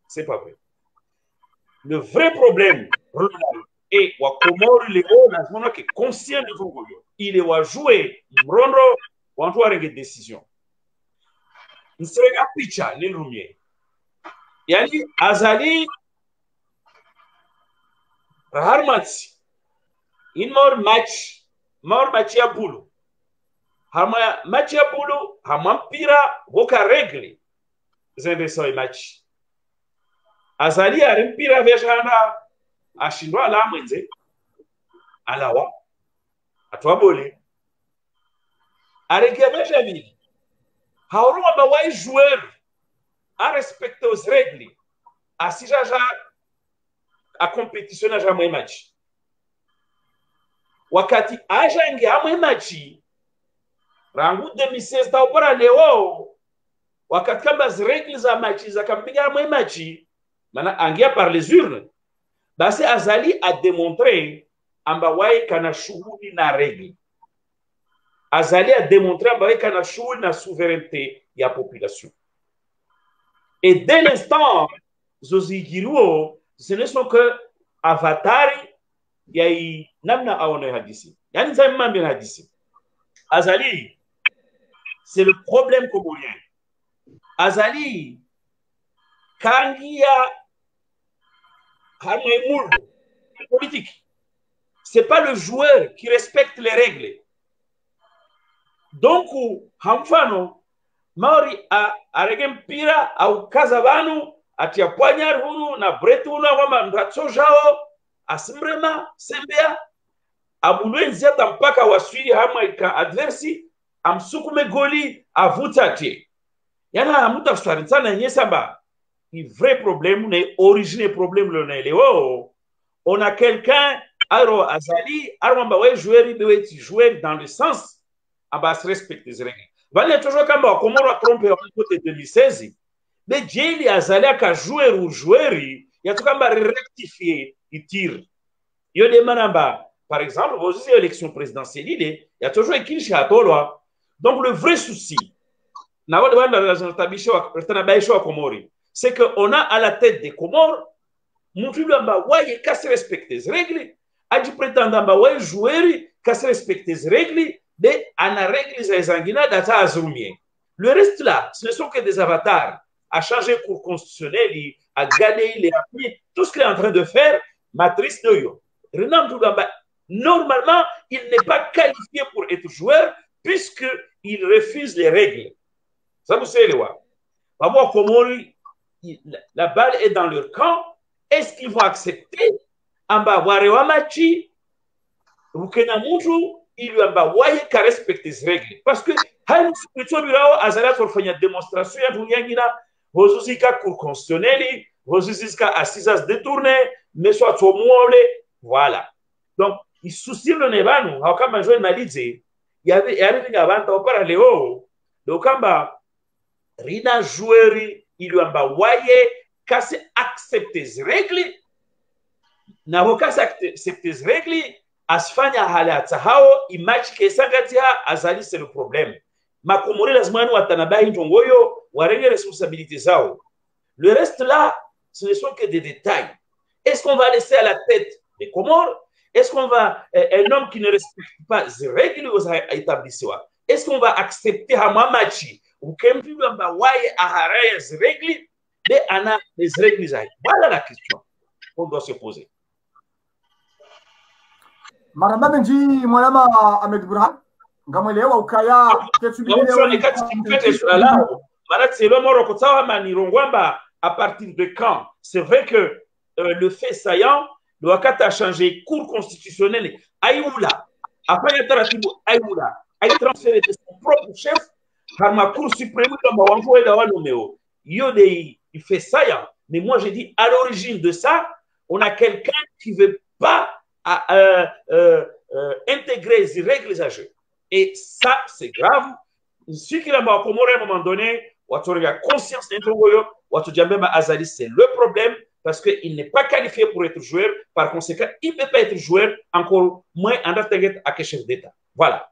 C'est pas vrai le vrai problème et wa komori leo lazima que conscient de vongo il est wa jouer mrondo wantu warenge décision. Nsereka picha nilumye yani azali harmatsi. In mor match mor match ya bulu hama match ya bulu hama mpira voka regle zende so match azali ari mpira veshana ashindwa ala mwenze. Alawa atwabole aregebesha vili hauruma wai joueur a respecter os règles. Asi já a competition na jamwe wakati ajange amwe machi rangu 2016 taupora leo wakati kama ziregle za machi zakampiga amwe match mana angia par les urnes. Basi azali a démontrer amba wai kana shughuli na règle. Azali a démontrer amba kana shughuli na souveraineté ya population. Et dès l'instant zozigiruo ce ne sont que avatari ya i namna aone hadisi. Yani nzai mambe hadisi. Azali c'est le problème comorien azali kangia hamwe ce politique. C'est pas le joueur qui respecte les règles. Donc hamfano maori arege mpira aukaza vanu atia poignard hunu na bret hunu kwamba ndatso jao asimrema sembea abulwe nziata mpaka waswiri hamwe ka adversi amsukume goli avuta atie yana amuta kuswaritsana yenye samba ni vrai problème na origine problème lo na eleo on a quelqu'un aro azali arwamba we joueur ibe ti jouer dans le sens aba se respecte les règles vale toujours kamba wakomoro watrompe wakote 2016 be jeli azali akajouer ujoueri yatu kamba rectifier itire yo demanamba par exemple vozizi élection présidentielle ile ya toujours ekilishe atolwa donc le vrai souci na wale wanatabisha wa komori c'est que on a à la tête des Comores muntu yule amba waye kasi respecte les règles. Ajipretanda amba waye joueri kasi respecte les règles. De ana règles za data azumie le reste là ce ne sont que des avatars. À changer cours constitutionnel à gagner les appuis tout ce qu'il est en train de faire matrice de yo. Renan Tougamba normalement il n'est pas qualifié pour être joueur puisque il refuse les règles. Ça vous savez wa babo komori la, balle est dans leur camp est-ce qu'ils vont accepter amba ware wa machi rukena mutu ili amba waye ka respecte parce que hali msikuitwa bilao azala torfanya démonstration ya dunyangina hozuzika cour constitutionnelle hozuzika assisas détourné mais soit tomuole voilà. Donc isusilo ne banu hawakama jo malize yabe yabe abantu opara leo lokamba rina joueur ili amba waye kasi accepte hizi règles. Nabo kasi accepte hizi règles asifanya hali atsahao imachi kesangati ha azali c'est le problème. Makomori lazima yani watanabahi njongoyo warenge responsabilité zao. Le reste là ce ne sont que des détails. Est-ce qu'on va laisser à la tête des Comores? Est-ce qu'on va un homme qui ne respecte pas les règles aux établisseurs est-ce qu'on va accepter hamamachi ukempigwa mba waye aharaya les règles de ana les règles zake voilà la question qu'on doit se poser maramba nji mwanama Ahmed Burhan. Ngamwelewa ukaya ketulileo swala lao maana tselo moro kutsawa manirongwamba à partir de quand? C'est vrai que euh, le fait saillant le wakati a changé cour constitutionnelle ayula afanya taratibu ayula aitransfere de son propre chef harma cour suprême il fait saillant mais moi j'ai dit à l'origine de ça on a quelqu'un qui veut pas euh, euh, euh, intégrer les règles à jeu. Et ça, c'est grave. Ce qu'il a à un moment donné, Watoria conscience d'Introgoyo, Watojambema Azali, c'est le problème parce qu'il n'est pas qualifié pour être joueur. Par conséquent, il ne peut pas être joueur, encore moins en attaquant à chef d'État. Voilà.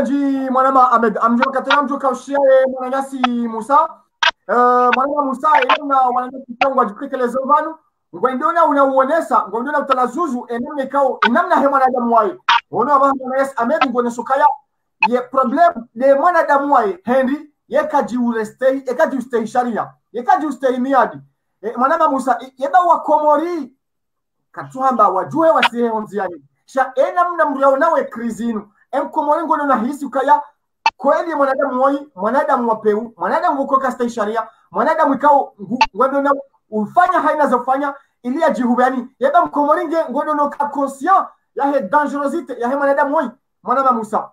Nji mwanama Ahmed amjoka tena mjoka ushia mwananyasi Musa. Mwanama Musa yena wananyasi kongwa jikutekeleza vanu ngwendona unauonesa ngwendona utalazuzu enamna ikao enamna he mwanadamu waye ono abaha mwanayasi Ahmed ngone ye problem de mwanadamu waye henry ye kaji urestei ye ustei sharia ye ustei miadi. E, mwanama musa yeba wakomori katuhamba wajue wasihe onziani sha enamna mriao nawe krizinu ngono na hisi ukaya kweli mwanadamu wayi mwanadamu wapeu mwanadamu ukoka stei sharia mwanadamu ikao ngwendona ufanya haina zofanya ili ajihubani yeba mkomoringe ngono no ka conscient ya he dangerosité ya he mwanadamu moi mwana Musa.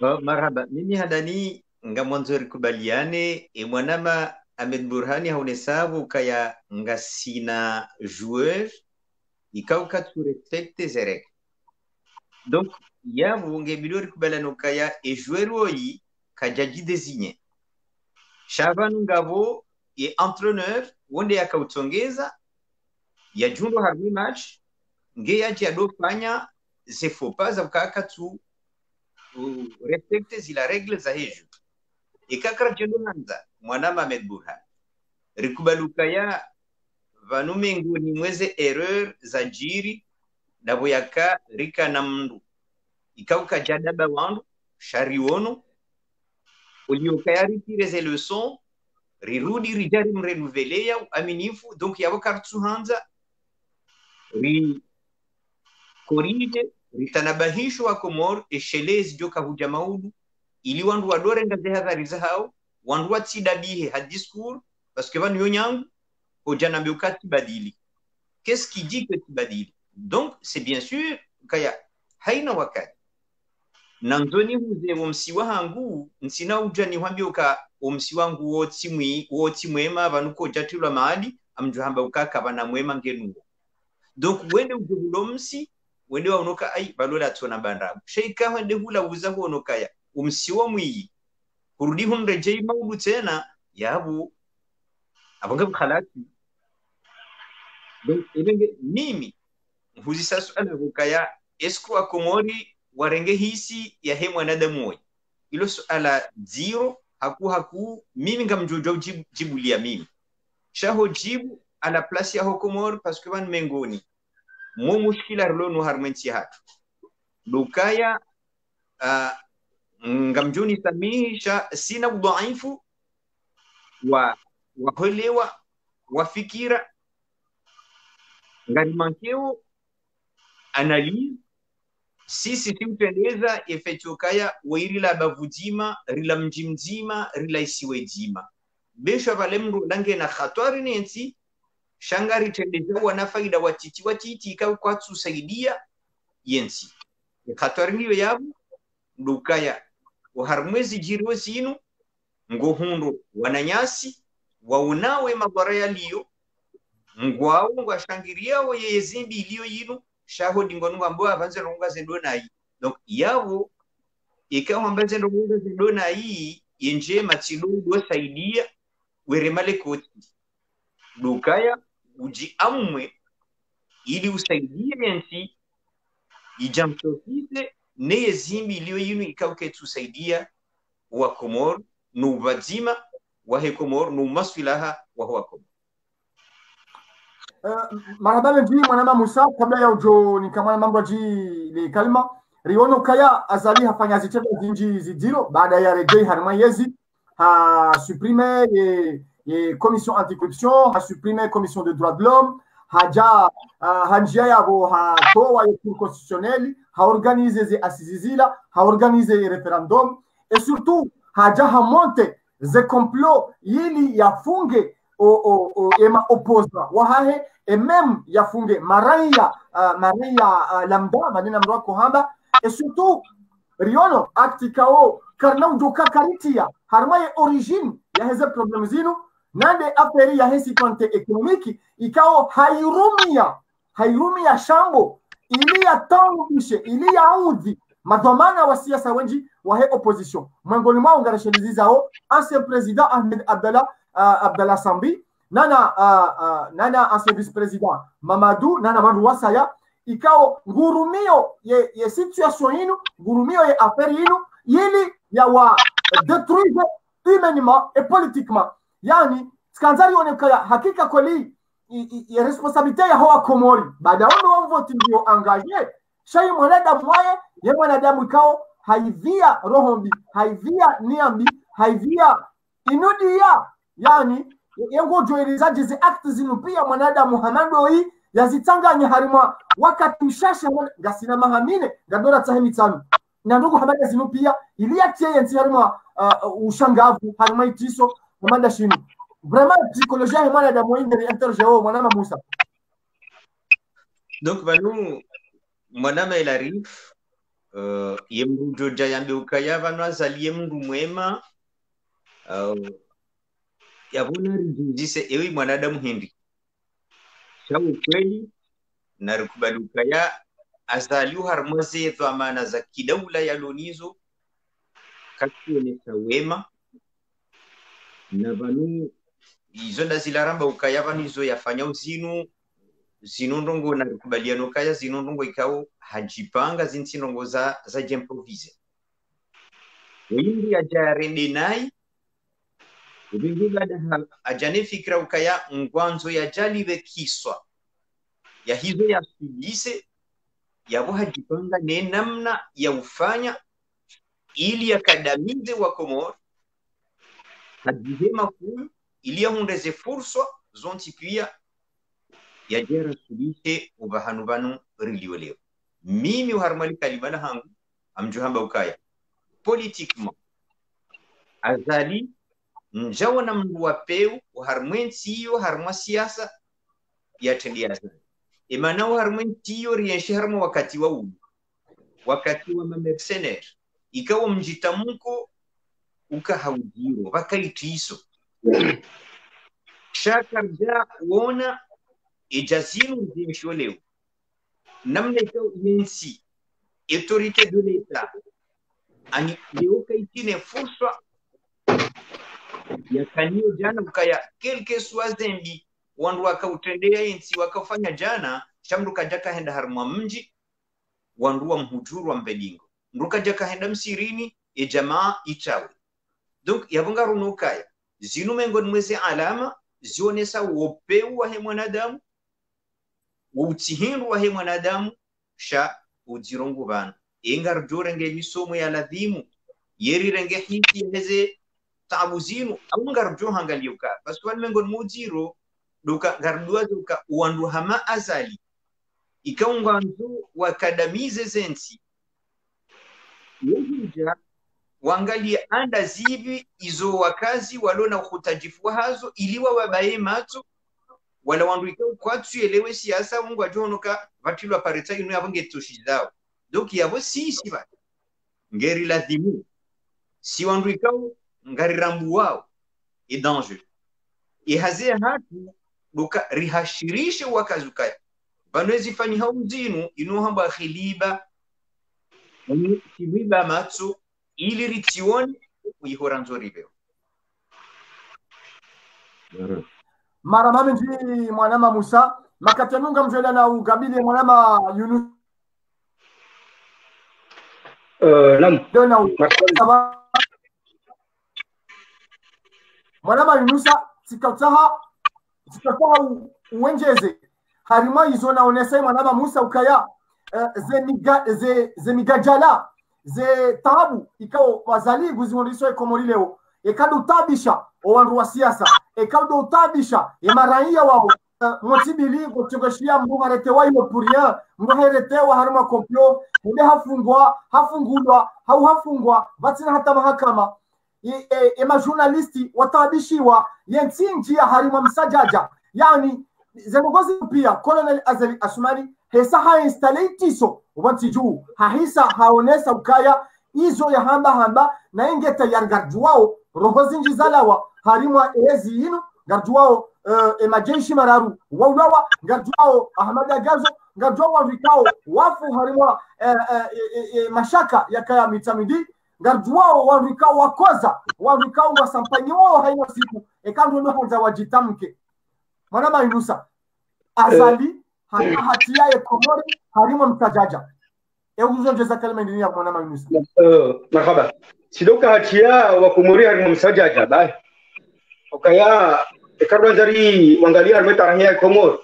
Oh, marhaba. Mimi hadani nga mwanzo rikubaliane e mwanama Ahmed Burhani haunesabu kaya ngasina joueur ikauka tu respecte zerek donc yavu ngebilio rikubalano kaya e joueur oyi kajaji désigné shavanu ngavo ye entraîneur wonde yakautsongeza yajundo harwi match nge yaji yadofanya ze faux pas za kaka tu uh, respecte zila regle za hejo ikakara jendo hanza mwana mamed Burhan rikubaluka ya vanume nguni mweze erreur za jiri nabo yaka rika na mndu. Ikauka jadaba wandu shariono uliokayaritire ze leçon rirudi rijari mrenuveleya aminifu donc yavo ri korije ritanabahishwa komor eshelezi joka huja maudu. Ili wandu wadorenga zehadhari zahao wandu watsidabihe hadiscours parce que vanu yonyangu hojanambe ukati badili qu'est-ce qui dit que tibadili donc c'est bien sûr kaya haina wakati nanzoni huze womsi wahangu nsina uja nihwambia uka omsi wangu wotsi mwi wotsi mwema vanuko jatilwa maali amjuhamba ukaka vana mwema ngenuwo donc wende ujuhulo msi wende waunoka ai valola tsona bandabu sheika wende hula uza huonoka ya umsi wa mwiyi kurudi humrejei maulu tena yabu. Abangabu khalati. donc ebenge mimi huzisa suala hukaya esku akomori warenge hisi ya he mwanadamu woyi ilo suala ziro haku haku mimi ngamjojo jibu, jibu lia mimi. Shaho jibu ala place ya hokomori paske wan mengoni. Mo mushkila rlo no harmenti hatu. Lukaya uh, ngamjuni samihisha sina udhaifu wa waholewa wafikira ngalimankeo analyse sisi tiutendeza efechokaya wairila bavu jima rila mji mzima rila isiwe jima besha vale mru lange na khatwari nensi shanga wa wana faida watiti watiti ikawa kwatusaidia yensi khatwari niyo yabu ndukaya uharumwezi jiriwe sinu ngohundu wananyasi waunawe magwara yaliyo ngwawo ngwashangiriyawo yeyezimbi iliyo yinu shaho dingonunga mbo avanze ronga zendo nayi donc yavo ikawa mbanze ronga zendo nayi yenje matsido do saidia were male koti. Dukaya uji amwe ili usaidie yensi ijamtofise neye zimbi iliyo yinu ikauke tusaidia wa komor nu wa wahe komor nu masfilaha wa huwa komor Uh, marabale ji mwanama Musa kabla ya ujo nikamana mambo ji le kalma riono kaya azali hafanya zicheza zinji zidiro baada ya rejei harma yezi ha supprimer ye, ye commission anticorruption ha supprimer commission de droits de l'homme haja uh, hanjia yabo ha toa ye cour constitutionnelle ha organize ze asizizila ha organize ye referendum et surtout haja ha monte ze complot yili yafunge o, ema opposa wahahe emem yafunge. Maraya uh, maraya uh, lambda manena mro kohamba et surtout riono aktikao karna ujoka karitia. Harmaye origine ya heze problem zinu. Nande aferi ya hesi konte ekonomiki. Ikao hairumia. Hairumia shambo. Ili ya tambishe ili yaudhi madhamana wa siasa wenji wahe opposition. Mwengoni mwao ngarasheliziza ancien president Ahmed Abdallah Abdallah Sambi nana uh, uh, nana ancien vice-président Mamadou nana Mamadou wasaya ikao ngurumio ye, ye situation yinu ngurumio ye affaire yinu yili ya wa détruire humainement et politiquement. Yani skanzari onekaya hakika kweli ya responsabilite ya hoa komori. Baada ya wa voti ndio angaje shai mwanadamu waye ye mwanadamu ikao haivia roho mbi haivia niambi haivia inudia yani yengojoelezaje zi akti zinu pia mwanadamu hamadoi yazitanganya harima wakati mshasha ngasina mahamine ngadora tsahe mitsanu na ndugu hamada zinu pia iliatie yensi harimwa uh, ushangavu harima itiso hamada shinu. Vraiment psychologie ya mwanadamu ingeri intergeo mwanama Musa. Donc vanu mwanama ilarif uh, ye mndu vanu azali ye mndu mwema uh, yavona rijuzise ewi mwanadamu hindi sha ukweli na rikubaluka ya azaliu harmazezo amana za kidaula yalonizo kakuonesa wema na vanu izo ndazilaramba ukaya vanu izo yafanya uzinu zinu ndongo na rikubaliano kaya zinu ndongo ikao hajipanga zinsi ndongo za za jemprovise windi ajarende nai ubingulada ajane fikira ukaya ngwanzo yajaliwe kiswa. Ya hizo ya buha hajipanga ne namna ya ufanya ili yakadamize wa komor hajihema kuyu ili yahundeze furswa zonti pia yajera sulishe ubahanu banu riliwelewa mimi uharmali kalimana hangu amjuhamba ukaya. Politiquement azali njawona mndu wa peu uharmwensiyo harmwa siasa yatendia zani imanao harmwensiyo rienshi harmwa wakati wa ulu wakati wa mamercenaire ikawa mjitamuko ukahaujiro vakaitiso shakarja wona ejazino nzimshio leo. Namna ikao yensi autorité de l'état ani leo kaitine fursa yakanio jana ukaya kelke swazembi wandu wakautendea insi wakafanya jana chamndu kaja kahenda harumwa mji wandu wa mhujuru wa mbedingo. Ndu kaja kahenda msirini e jamaa itawe donc yavonga runo ukaya zinu mengoni mweze alama zionesa wopeu wahe mwanadamu woutihindu wahe mwanadamu sha udzirongu vanu. Engar jorenge misomo ya ladhimu yerirenge hiti heze tabu zinu au ngar parce que mengon mujiro duka ngar duka wandu hama azali ikaunganzu wakadamize zensi. Wohija wangalie anda zivi izo wakazi walo na khutajifu hazo iliwa wabaye mato wala wanduika kwatsu elewe siasa mungu ajonoka vatilwa pareta ino yavo ngetoshizao donc yavo sisi va ngeri lazimu si wanduikao ngari rambu wao i danger ihazie hatu duka rihashirishe wakazi ukaya vanwezifanya hao mzinu inuhamba khiliba khiliba matso ili ritione uihora nzoriveo mara mami nji mwanama musa makatanunga mjwela na ugabili mwanama yunus. Uh, naam. Mwanama yunusa tikataha tikataha uwenjeze. Harima izo naonesa mwanama musa ukaya uh, ze miga- ze- ze migajala ze tabu ikao wazali guziwondiso ekomori leo. Ekada utabisha owandu wa siasa. Ekada utabisha emaraia wao. Uh, motibili gochogeshia mbu haretewa ilo purien mbu haretewa harima komplo ende hafungwa hafungulwa hau hafungwa vatsina hata mahakama e, e, watabishiwa yentsinji ya harima msajaja. Yani zemogozi pia colonel azali asumani hesa hainstale itiso wanti juu hahisa haonesa ukaya izo ya hamba hamba na ingeta yar garjuwao roho zinji zalawa harimwa ezi inu garjuwao uh, emajeshi mararu waulawa garjuwao ahmad agazo garjuwao vikao wafu harimwa uh, uh, uh, uh, mashaka yakaya mitamidi garjuwao wavika wakoza wavikao wasampanyi wao haina siku ekandu nohanza wajitamke mwana mainusa azali hana hatia ya komori harimo mtajaja euzonjeza kalima ndini ya mwana mainusa Uh, marhaba sidoka hatia wakomori harimo msajaja bai okaya ekarwanzari wangalia harimo tarahia komoro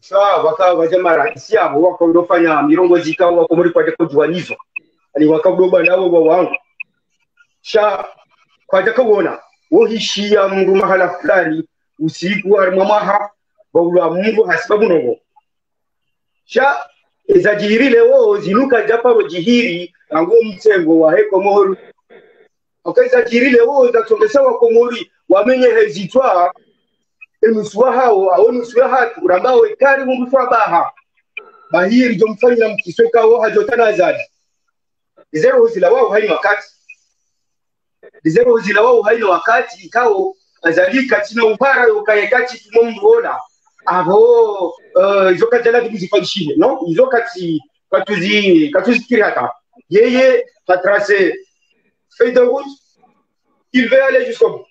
sa waka wajamara isiabo wakaudofanya mirongozi wakomori wakumuri kwaja kujuanizo ani wakaudoba na wa wangu. Sha kwaja kawona wohishia mndu mahala fulani usiku harimo maha baula mungu hasibabu nongo sha ezajihiri wo zinuka japaro jihiri ango mtsengo wa heko moru. Okaizajihiri wo wa komori wamenye hezitwa enusuwa hao aonusuwa hatu rambao ekari mumutwa baha. Bahiri jo mkisweka wo hajotana azadi izero huzila wao haina wakati. Dizero huzila wao haina wakati. Ikawo azali katina upara ukaye kati tumomduona abo uh, izo kati ala tukuzifanyishine no? Izo kati katuzi katuzikiri hata yeye hatrase feuille de route il veut aller jusqu'au bout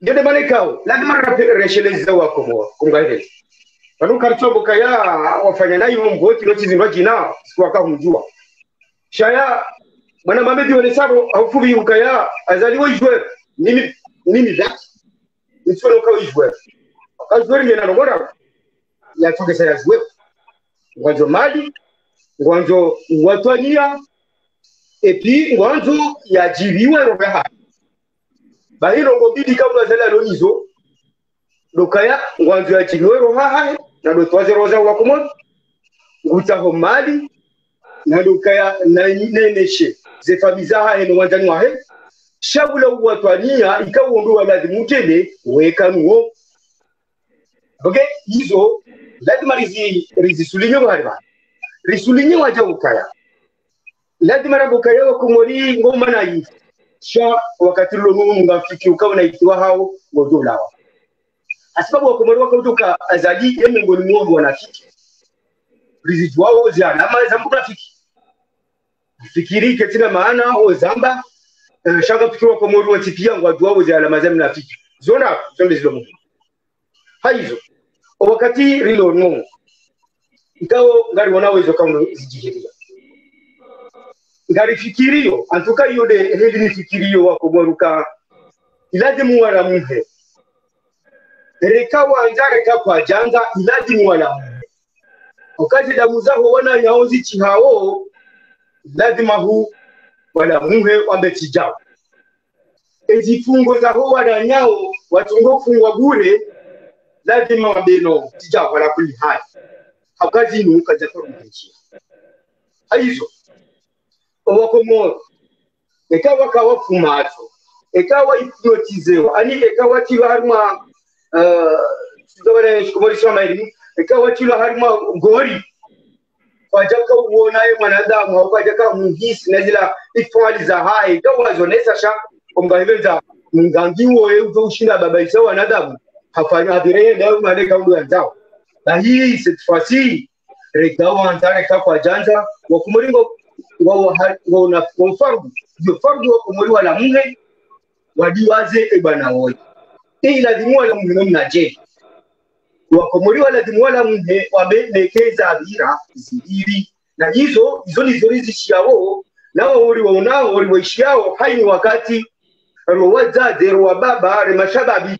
ndio demane kao lazima resheleze wako mo kumgaile kanu karchombo kaya wafanya nayo mboti loti zinwa jina sikuwa kahumjua shaya mwana mamedi wale sabo haufubi ukaya azaliwa ijwe nini nini that nitsono kawa ijwe kazweri ngena nongora yatogesa yazwe ngwanjo mali ngwanjo watwania epi ngwanjo yajibiwe robeha bahi nongo bidi kabla zela lonizo. Dokaya ngwanjo yajibiwe rohaha na do twaze roza wakumon. Nguta ho mali na dokaya na neneshe ze famizaha eno wanjani wahe. Shabula watwania lazi lazima utende wekanuo boke hizo lazima rizi rizisulinye bahari bahari risulinye waja ukaya. Lazima rabo kaya wakumori ngoma na yi sha wakati lo nunu ngafiki ukawa na ikiwa hao ngodo lawa. Asababu wakumori wakautoka azali yeme ngoni mwogo wanafiki rizi wao zi alama za mnafiki fikiri ketina maana o zamba uh, shanga wa wakumori watipia ngwadu wao za alama za mnafiki zona zonde zilo mungu haizo wakati rilo no ikawo ngari wana wezo kauno zijihiria ngari fikirio antuka yode heli ni fikirio wako mwaruka ilaje wala muhe reka wanja reka kwa janga ilaje wala muhe okaje damu zaho wana nyaozi chihao lazima hu wala muhe wambe chijao ezifungo zaho wana nyao watungo fungwa bure lazima wambeno tijao wala kuli hali hakazi inu kaja kwa mkechi hizo owakomoro ekawa kawafumacho ekawa ipnotizewa. Ani ekawa tilo harima sigabanashikomorisha mairimu ekawa harima gori kwaja kauonaye mwanadamu au wajaka kamuhisi na zila ifali za hai. Kawazonesa sha omgahivenza mngangiwoye utoushinda babaisa wanadamu hafanya hadireye dawe mane kaundu yanzao na hii setfasi regawa antare ka kwa janja wakumuringo wauna fardu ndio fardu wakumuri wala muhe wadiwaze ebana woyi hii na wala muhe mnaje wakomori walazimu wala muhe wabelekeza abira zibiri na hizo hizo nizo rizishiao nao uri waunao uri waishiao haini wakati rowazaze rowababa remashababi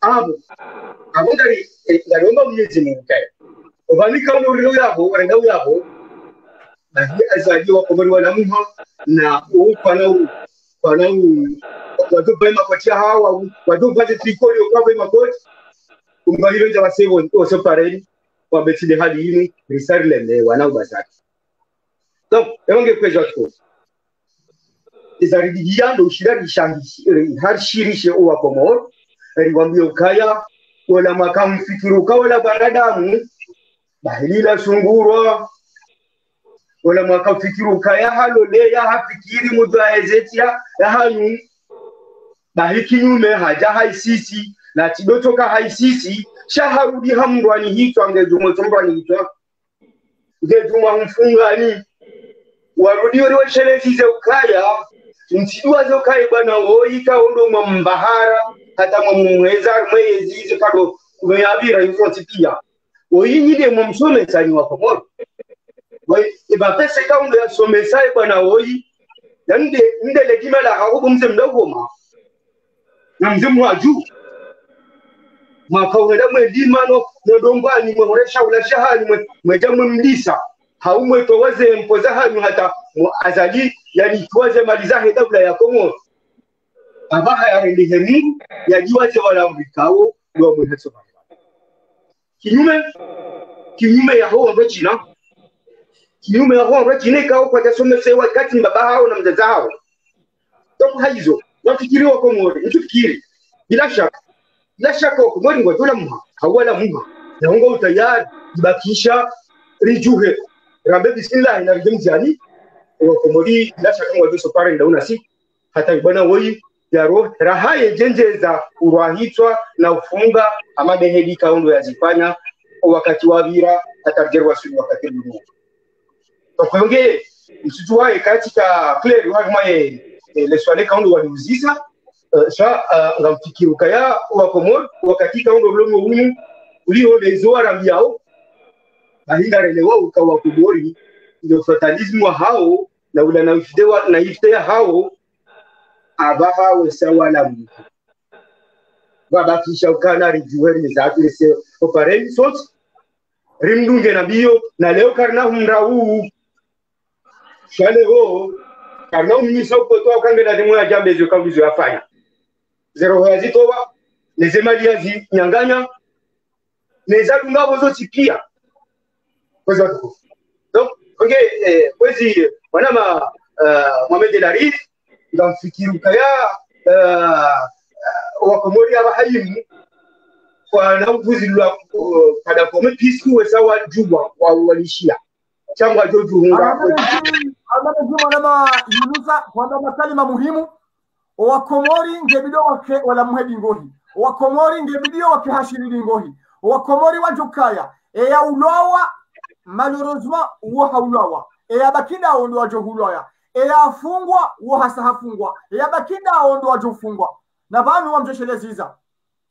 abo abo ndari ngariomba mwenyezi mungu kaya ovanika uluriro yabo warenga yabo bahi azaji wakomori wala muha na u kwana u kwana u watu bai makoti hawa watu bai trikoli kwa bai makoti umbaliro ja wasebo ose pareni wabetide hali yini wana ubazaki donc ewange kweja tu izaridi yando ushira rishangishi harshirishe uwa komoro riwambia ukaya wala makamfikiruka wala baradamu bahilila sungurwa. Wala mwakafikiruka yahalole yahafikiri mudu aezetia bahiki bahikinyume haja haisisi na tidotoka haisisi shaharudi hamndwani hitwa ngejumwe tombwani hitwa ngejumwa mfungani. Warudi ori washelezize ukaya ntiduwaze ukaye bwana woyika ondo mwa mbahara hata mwa mweza mweyezize kado kumeyabira influence pia oyinyide mwa msomesani wa komoro ibapese kaundo yasomesaye bwana woyi. Nande ndele kimala hakubu mze mdogoma na mze mwaju mwakauneda mwedimano mwedombani mwehoreshaula shahani mweja mwemlisa haumwe toweze mpoza hanyu hata azali yani maliza heda ula ya kongo. Abaha yarendihe mungu yajiwaze walamrikawo lwamwehetso kinyume kinyume ya hoa ndo china. Kinyume ya ho ndo china ikawo kwa kati ni baba hao na mzaza hao. Toku haizo wafikiriwa mtu fikiri. Bila shaka bila shaka ngo tula muha hawala muha na ngo utayari ibakisha rijuhe. Rambe bismillah na rijemjani Wakomori bila shaka doso pare ndauna si hata ibana woyi yaro rahaye jenjeza urwahitwa na ufunga amadehedi kaundo yazifanya wakati wa vira atagerwa suri wakati mbunu tokwonge msitu wae katika kleri wa maye leswale kaundo waliuzisa uh, sha uh, kaya ya wakomor wakati kaundo mlomo umu ulio lezo arambiao ahinda relewa ukawa kubori ndio fatalismu wa hao na ula na ifdewa na iftea hao abahawe sawala muntu babakisha ukana rijuheri zakulese opareni sot rimdunge na bio na leo karna humra huu shale ho karna umnyisa ukotoa ukange na dimu ya jambe zo kawizo yafanya zero hoya zitoba neze mali ya zi nyanganya neza dungabo zo tipia kweza tuko donc onge eh, kwezi mwanama uh, Mohamed El Arif ngamfikiruka ya uh, uh, wakomori abahayimu kwana uvuzi lwa uh, kada kome pisku wesa wa jubwa wa walishia changwa juma hunga anamejumanama yunusa kwamba makalima muhimu owakomori ngebidio wake wala muhedi ngohi. Owakomori ngebidio wake hashiriri ngohi. Owakomori wajukaya eya ulwawa malorozwa uwo haulwawa eya bakinda ondo wajohulwaya eyafungwa wo hasa hafungwa. Eyabakinda ondo wajofungwa na vanhu wamjosheleziza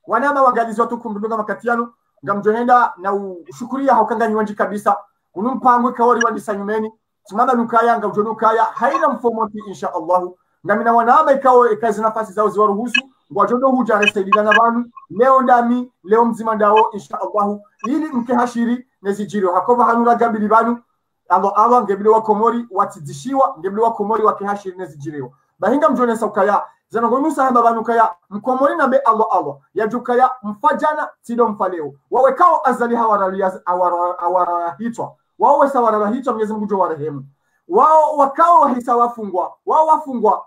wanama wangalizwa tu kumdunga makatiano ngamjohenda na ushukuria haukanganyiwa nji kabisa. Unu mpango kawari wandisa nyumeni. Simama nukaya ngaujonukaya haina mfomoti insha allahu ngamina wanama ikawo ikazi nafasi zao ziwaruhusu ngwajondo huja resaidina na vanhu leo ndami leo mzima ndao insha allahu ili mke hashiri nezijiro hakova hanura gambili vanhu alo awa ngebile wa komori watidishiwa ngebile wa komori wakehashiri nezijiriwa bahinga mjonesa ukaya zanagonusa hamba banukaya mkomori nabe alo alo. Yajukaya mfajana tido mfaleo. Wawe kao azali hawarahitwa wawe sawarahitwa mwenyezi mungu jo warehemu. Wao wakao wahisa wafungwa wao wafungwa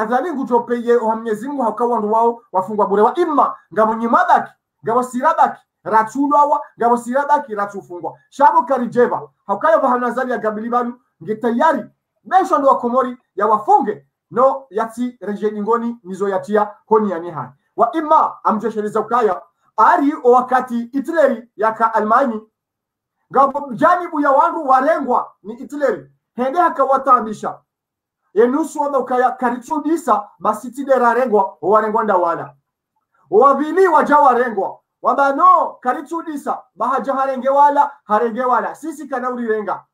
azali ngutopeye wa Mwenyezi Mungu hakawa ndo wao wafungwa bure wa imma. Ngabo nyimabaki ngabo sirabaki ratulwawa ngabo sirabaki ratufungwa shabo karijeva ya azali ya gabili balu ngetayari. Besho ndo wakomori ya wafunge no yati reje ningoni nizo yatia honi yani nihani. Wa imma amjeshereza ukaya ari o wakati itleri yaka Almani ngabo janibu ya wandu warengwa ni itleri. Hende hakawatambisha enusu waba ukaya karichudisa basi tidera rengwa warengwa ndawala. Wavili waja warengwa. Wamba no karichudisa bahaja harenge wala harenge wala. Sisi kana urirenga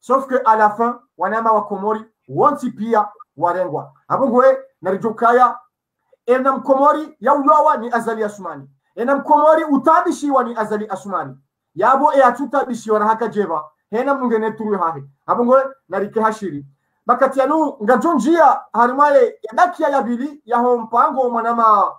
sauf que à la fin wanama wa komori wonti pia warengwa. Hapo ngwe narijukaya ena mkomori ya uyawa ni azali asumani. Ena mkomori utabishiwa ni azali asumani. Yabo e atutabishiwa na haka jeva hena mungene turu hahe hapo ngwe narike hashiri bakati yanu ngajo njia harimale yadakia yabili yaho mpango mwanama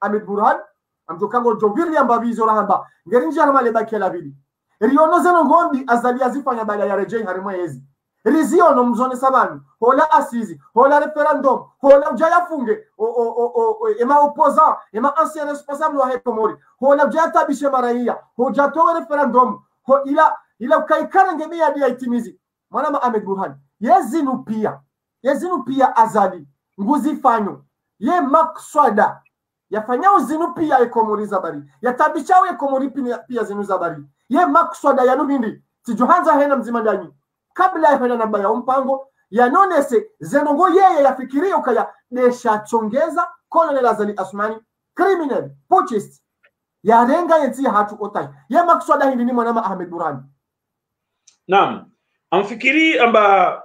Ahmed Burhan amjokango joviri mbabizo rahamba. Ngeri njia harimale bakia labili riono zeno ngondi azali azifanya bala ya rejei harimwe yezi riziono mzone sabani. Hola asizi hola referendum hola ujaya funge o, o, o, o, ema opposant ema ancien responsable wa hekomori hola ujaya tabishe maraia hoja towe referendum. Ho ila ila ukaikana ngemia yaitimizi itimizi. Mwanama Ahmed Burhan yezinu pia. Yezinu pia azali. Nguzi fanyo. Ye makswada. Yafanyao zinu pia ekomori zabari. Yatabishao ekomori pia, zinu zabari. Ye makswada yanu bindi tijohanza hena mzima danyi kabla yafanya namba ya mpango yanonese zenongo yeye yafikirie ukaya desha chongeza colonel azali asmani. Criminal purchased. Yarenga yensi hatu otai. Ye makswada hindi ni mwanama Ahmed burani Naam, amfikiri amba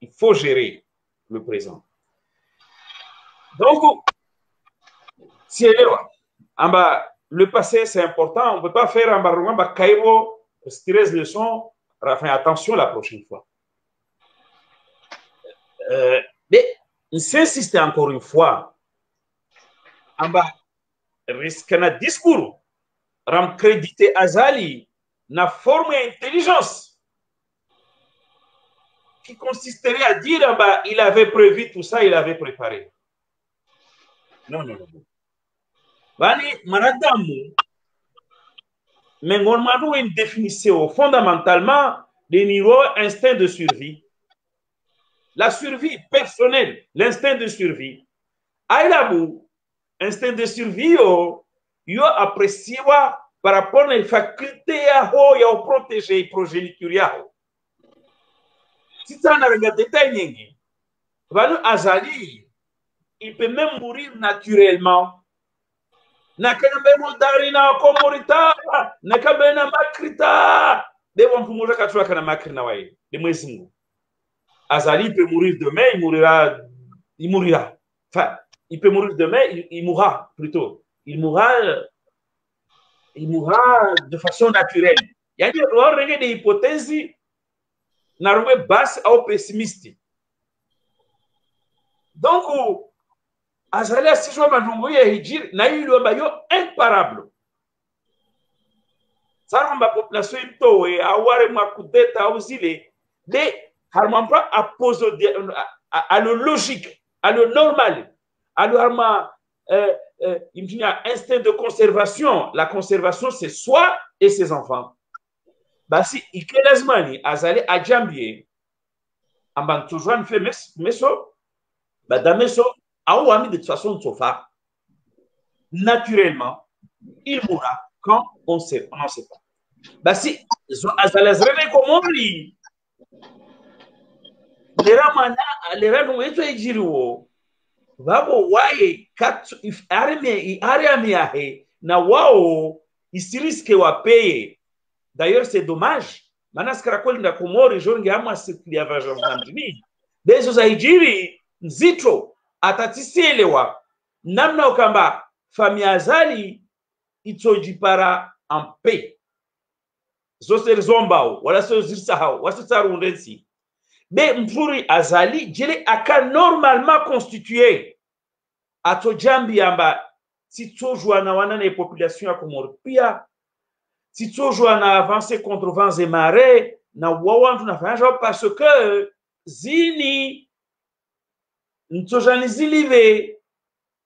il faut gérer le présent. Donc le passé c'est important. On peut pas faire amba kaibo stress leçons enfin, attention la prochaine fois. Euh, mais j'insiste encore une fois, en bas, risque na discours, ram crédité Azali, na forme intelligence, consisterait à dire, en bas, il avait prévu tout ça, il avait préparé. Non, non, non. Bani, manadamu, mais on m'a une définition fondamentalement des niveaux instinct de survie. La survie personnelle, l'instinct de survie. Aïlabu, instinct de survie, yo, yo apprécié par rapport aux facultés à ho, ya protéger progéniture ça n'a regardé détail, Azali, il peut même mourir naturellement. Na kana beno dari na komorita na makrita. De wampumuza katua kana makri na wae. De mwezi Azali peut mourir demain il mourira il mourira. Enfin il peut mourir demain il, il mourra plutôt. Il mourra il mourra de façon naturelle. Yani rege de hypothèse na rumwe basse au pessimiste. Donc azali asishwa madungu ya hijiri na hiyo iliomba yo imparable. Saramba population imtowe aware makudeta au zile de harmampa apose à le logique à le normal à le harma euh, euh, il instinct de conservation. La conservation c'est soi et ses enfants basi ikelazimani azali ajambie ambangi tozwa ni fe meso bada meso awami de toute façon tofa naturellement il mourra quand on sait on n'en sait pas. Basi azali azirene komomli lera mana lera no wetu ejiri e wo. Vabo waye katu if arme i aria miahe na wao isiriske wapeye D'ailleurs, c'est dommage. Manas karakweli nda komori, jonge ama ya avajamantini. bezo za hijiri nzito atatisielewa namna ukamba famia azali itsojipara ampe zose rizombao wala so zirisahau wasitsarundensi be mfuri azali jele aka normalement constitué. Atojambi amba titsojwa wana na population ya komori pia titsojwa na avance contre vents et marées na wawantu nafanya jao parce que zini ntsojani zilive.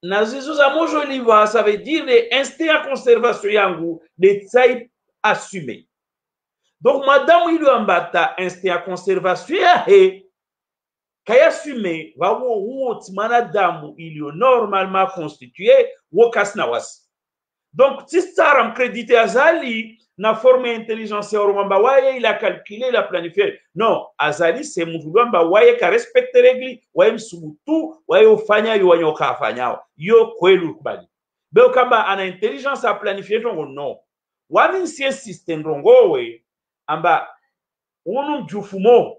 Na zizo za mojoliva ça veut dire les instincts ya conservation yangu de tsai assumer donc madamu ili ambata instinct ya conservation yahe kayasume vawo woti mwanadamu iliyo normalement constitué wo kasi na wasi donc tistara mkredite azali na forme ya intelligence ya orwamba waye il a calculé il a planifié. Non azali se mtu lwamba waye ka respecte regli waye msubutu waye ufanya yo wanye ukafanyao yo kweli ukubali beo kamba ana intelligence a planifié tongo no wami nsie system rongowe amba unu mjufumo.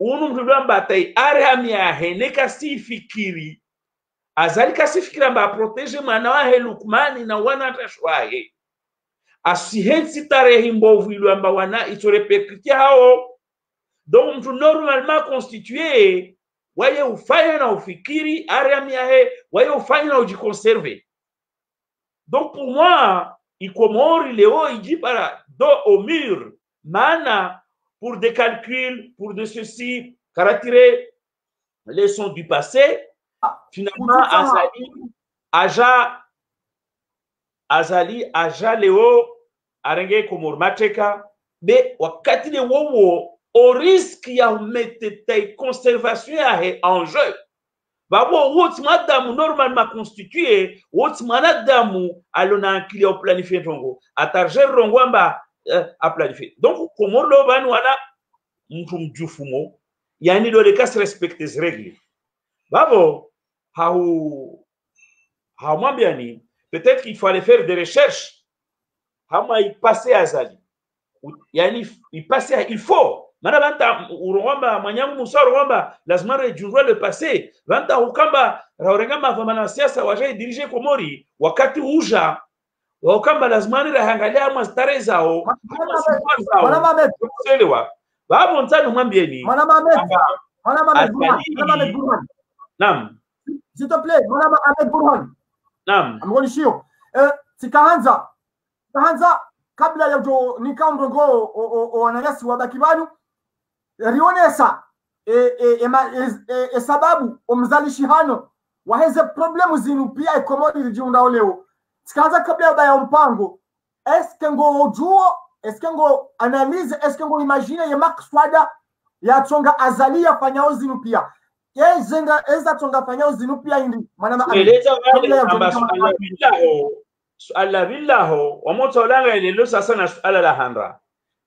Unu mtu lwamba tai arehami yahe nekasifikiri azali kasifikiri amba aprotege mwana wahe lukmani na wana atashwahe asihensi tarehe mbovu ilwamba wana itoreperkutie hao. Donc mtu normalement constitué waye ufanye na ufikiri arehami yahe waye ufanye na ujikonserve. Donc pour moi ikomori leo ijipara dos au mur maana pour des calculs pour de ceci caractérer les sons du passé finalement azali aza azali aza leo arenge komorima te ka mbe wakati le wowo oriski ya metetai conservation yahe enjeu babo woti madamu normal maconstitue woti mwanadamu alo na nkili ya oplanifie ntongo atarger rongo amba uh, aplanifie donc komoro lo bani wana mtu mjufumo yani lo le kas respecte zregle babo hau haumwambia ni peut-être qu'il fallait faire des recherches. Hama ipase azali yani ipase il faut. Mana vanta urongomba mwanyangu musa urongomba lazima rejurwe le passé vanta ukamba raurenga mavamana siasa waje dirige komori wakati uja wakamba lazima ni rahangalia ama stare zao kuelewa babo ntani mwambieni Mwana Mohamed, Mwana Naam. S'il te plaît, Mwana Ahmed Burhan. naam. Amgonishio eh, tikaanza tikaanza kabla ya jo nikamrongo wananyasi wa Bakibanu rionesa e, e, e, ma- e, e, e sababu omzalishi hano waheze problemu zinu pia ekomodi rijiundao leo tikaanza kabla ya mpango eske ngo ojuo eske ngo analyse eske ngo imagine ye makswada yatsonga azalia fanyao zinu pia yezenga eza tsonga fanyao zinu pia indi. Manama eleza amba kuandika suala villaho wamotolanga elelo sasa na suala la handra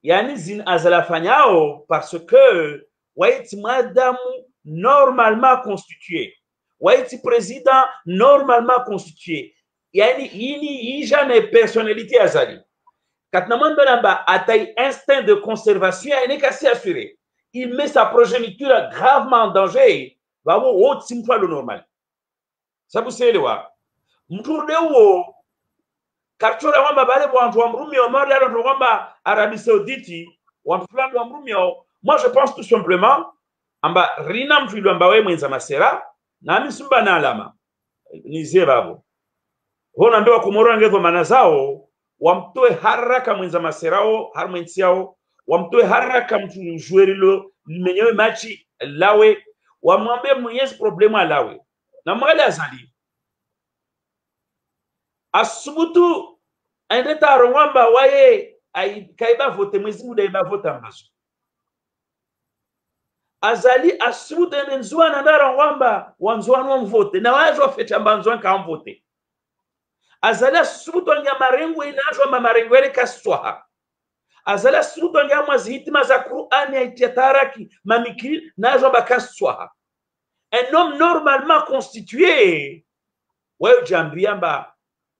yani zin azalafanyao parce que waiti madamu normalement constitué waiti président normalement constitué. Yani ini ija na personnalité azali. Katina mwambe namba atai instinct de conservation aene kasi assuré il met sa progéniture gravement en danger vawo wo mtu alo normal. Sabu selewa mturde wo karchora kwamba bale wantu wa mrumi wa mali alo kwamba Arabie Saoudite wantu fulani wa mrumi wao moi je pense tout simplement amba rina ilo amba we mwenza masera nami simba na alama. Nizie babo. Hona ndio wakomoro ngevo mana zao wamtoe haraka mwenza maserao har mwenzi yao wamtoe haraka mtu juerilo limenyewe machi lawe wamwambie mwenyezi problemu alawe. Na mwale azali. Asubutu aende taro ng'amba waye kaibavote mwezi muda ibavota mbazo. Azali asubutu ende nzwana ndaro ng'amba wanzwana wamvote na wazwa fecha mba nzwana kamvote azali asubutu angya marengo inazwa mamarengo ele kaswaha azali asubutu angia mwazi hitima za qur'ani ya taraki mamikiri najwa bakaswaha un homme normalement constitué wayo jambia mba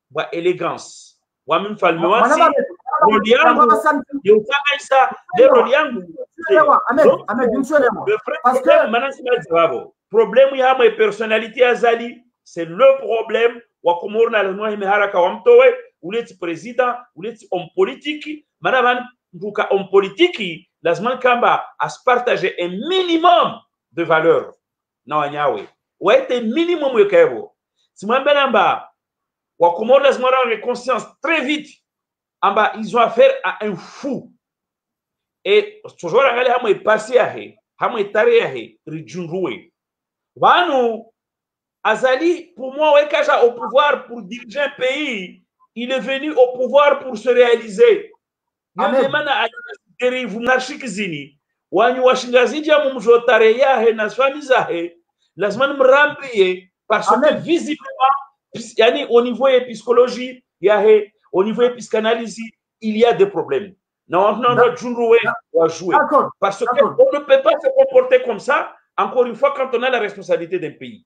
bwa elegance. Wa mfalme Mohamed, roli yangu ni utakaisa de roli yangu. Mchelewa, Ahmed, Donc, Ahmed, mchelewa. le problème maintenant c'est pas bravo. Problème ya ma personnalité azali c'est le problème wa kumurna na lazima ime haraka wa mtowe uleti president uleti homme politique. Mana van mbuka homme politique lazima kamba aspartage un minimum de valeur na wanyawe. Waite minimum yokebo simwambe namba wa komoro lazima rendre conscience très vite. Amba ils ont affaire à un fou. Et toujours angalia hamwe pasi yahe hamwe tare yahe rijunruwe vanu azali pour moi wekaja au pouvoir pour diriger un pays il est venu au pouvoir pour se réaliser Amen. yondemana derive monarchique zini wanyu washingazija mumjo tare yahe na fami zahe lazima nimrambie parce que Amen. visiblement yani au niveau ya psychologie yahe au niveau ya psychanalyse il y a des problèmes na wantunanda junruwe parce qu'on ne peut pas se comporter comme ça, encore une fois, quand on a la responsabilité d'un pays.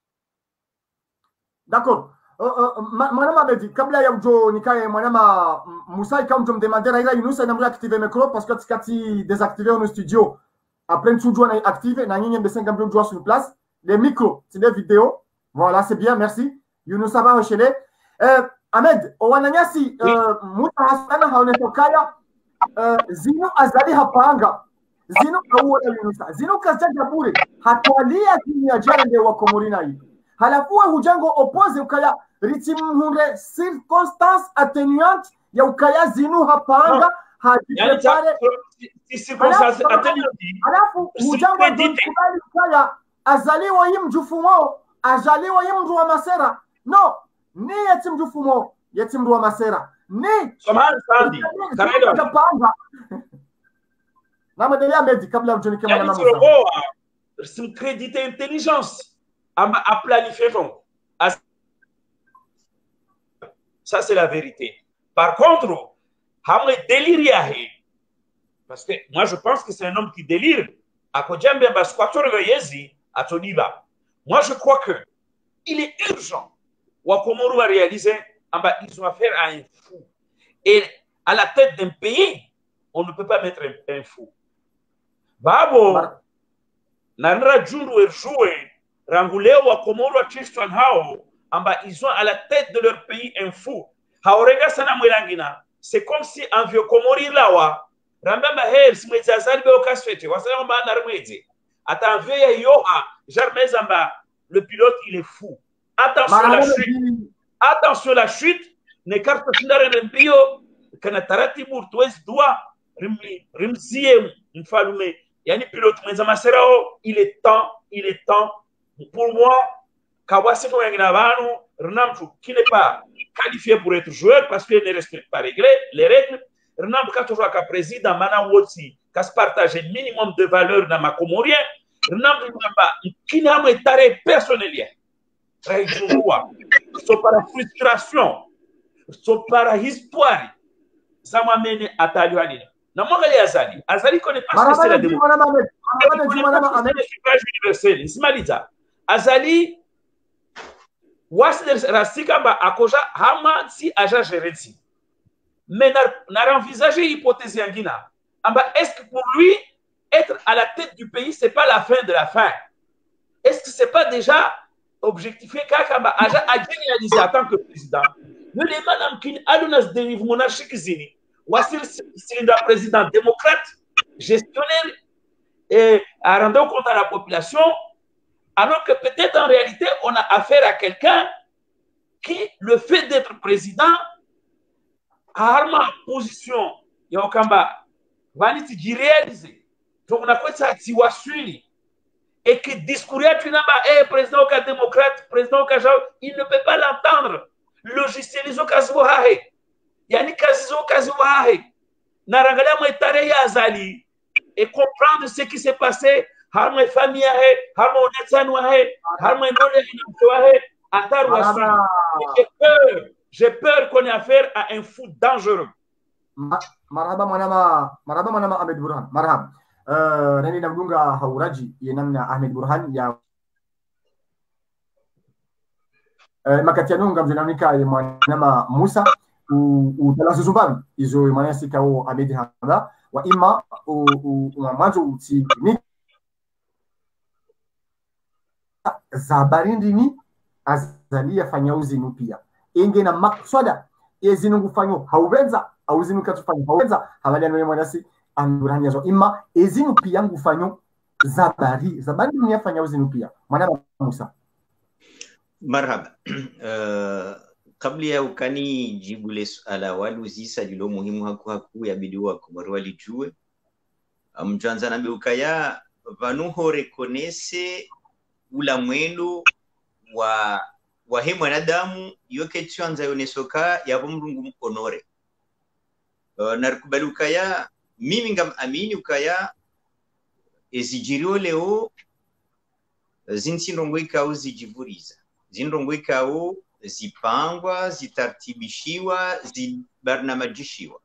D'accord. Uh, uh, ma- mwanama amedi kabla ya ujo nikae mwanama musa ikawa mjo mdemandera ila yunusa inamri active micro parce que tikati désactiver on studio. Après toujours na active na nyinyi mbesenga mbio joue sur place. Les micros c'est des vidéos. Voilà c'est bien merci. Yunusa ba hoshele euh, Ahmed owananyasi Oui. uh, muta hasana haonetokaya uh, zino azali hapanga. Zinu auona yunusa. Zino kazaja bure hatwalia kimya jende wa komorina hii. Halafu hujango opoze ukaya ritimhunde circonstance attenuante ya ukaya zinu hapanga Yani, ça, hajipepare si circonstance Alafu- atténuante, halafu hujango Usikredite. kubali ukaya azaliwa yi mjufumo azaliwa yi mndu wa masera no ni yeti mjufumo yeti mndu wa masera ni samahani Sandi, Karaida, Hajapanga. [laughs] namwedelea medi kabla ujonike yani mwana Musa. turoboa simcréditer intelligence ama a planifier donc. As- Ça, c'est la vérité. Par contre, hamwe délire. Parce que moi, je pense que c'est un homme qui délire. Moi, je crois que il est urgent. Wakomoro va réaliser, ah bah, ils ont affaire à un fou. Et à la tête d'un pays, on ne peut pas mettre un, un fou. Babo, nanra jundu erjoué, ranguleo wakomoro achishwan hao, amba ils ont à la tête de leur pays un fou. Haorenga sana mwelangina. C'est comme si en vieux komori lawa, rambamba her simwezi azali beo kasfete, wasana mba narmwezi. Ata en vieux yoha, jarmez amba, le pilote il est fou. Attention la chute. attention la chute ne carte shindare rempio kana taratibu tuwezi dua rim- rimzie mfalume yani pilote mwenza maserao il est temps il est temps pour moi kawasi ko yangina banu renamtu qui n'est pas qualifié pour être joueur parce qu'il ne respecte pas les règles. Les règles renamtu ka toujours ka président mana woti ka se partager minimum de valeur na makomorien. Renamtu ngamba kini hamwe tare personnel raijungua so para frustration so para histoire zamwamene ataliwa nini na mwangali azali azali kone parce que c'est la Marahaba medi- démocratie mwanama wasi rasika akoja hama aja gerensi mais na, envisager hypothèse yangina. Amba est-ce que pour lui être à la tête du pays c'est pas la fin de la fin? Est-ce que c'est pas déjà objectifié? Kaka amba aja ajerealiser en tant que président. Yule manam kini alunas dérive monarchique zini wasir silinda président démocrate gestionnaire et à rendre compte à la population, alors que peut-être en réalité, on a affaire à quelqu'un qui, le fait d'être président, a position. Et que discours yetu inamba eh, président oka démocrate président oka il ne peut pas l'entendre. Azali et comprendre ce qui s'est passé harmwe famille yahe harmwe onetsani wahe harmwe ndole inamke wahe atar wasuli Marahaba. j'ai peur j'ai peur qu'on ait affaire à un fou dangereux. Ma- marhaba mwanama marhaba mwanama Ahmed Burhan marhaba uh, nani namdunga hauraji ye namna Ahmed Burhan ya uh, makatianunga mjenamnika ye mwanama Musa utalazuzumbavi izo manasi kao abedi handa wa ima mwanzo uti ni zabarindini azalia fanya uzinu pia. Inge na makswada ezinu ngufanyo haubenza auzinu katufanyo haubenza hawalia nwe mwanasi andurani yazo. Ima ezinu pia ngufanyo zabari zabari ni afanya uzinu pia. Mwana Musa. Marhaba. [clears throat] Uh, kabla ya ukani jibu le suala waluzisa lilo muhimu haku haku yabidi wakomori walijue mjanza na beukaya vanuho rekonese ula mwendo wa wahe mwanadamu iyo ketwanza yonesoka yavo mrungu mukonore. Uh, narikubali ukaya mimi ngam amini ukaya ezijirio leo zintsindongo ikao zijivuriza. Zindongo ikao zipangwa zitartibishiwa zibarnamajishiwa.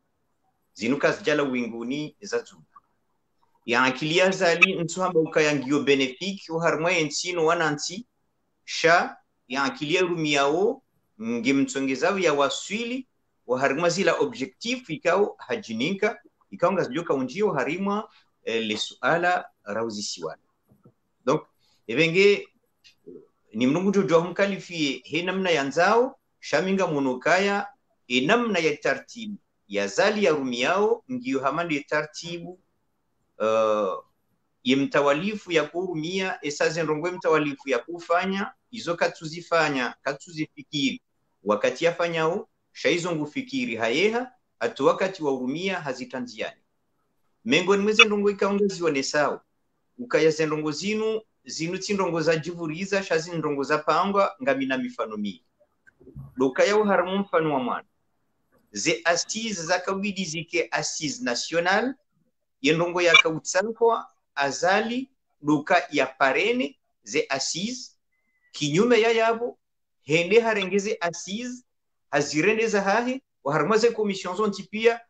Zinuka zijala winguni za yankilia zali ntu hamba ukayangio benefiki uharmwa ensino wanansi sha yankilia rumiao ngimtsongezao ya waswili uharmwa zila objectif ikao hajininka ikao ngazijoka unjio harimwa eh, le suala rauzisiwana. Donc evenge ni mnungu jwa humkalifie he namna ya nzao shaminga monokaya e namna ya tartibu. Ya zali ya rumiao ngiyo hamandi tartibu uh, imtawalifu mtawalifu ya kurumia esaze ndongwe mtawalifu ya kufanya izo katuzifanya katuzifikiri wakati yafanyao shaizo ngufikiri hayeha hatu wakati wa urumia hazitanziani mengoni mweze ndongo ikaunga zione sawa ukaya zendongo zinu zinu tsindongo za jivuriza shazi ndongo za pangwa ngamina mifano mingi. Lokaya uharamu mfano wa mwana. Ze assise zakawidi zike assise national yendongo yakautsankwa azali duka ya parene ze assise kinyume ya yabo hende harengeze assise hazirendeza hahe waharamaze commission zonti pia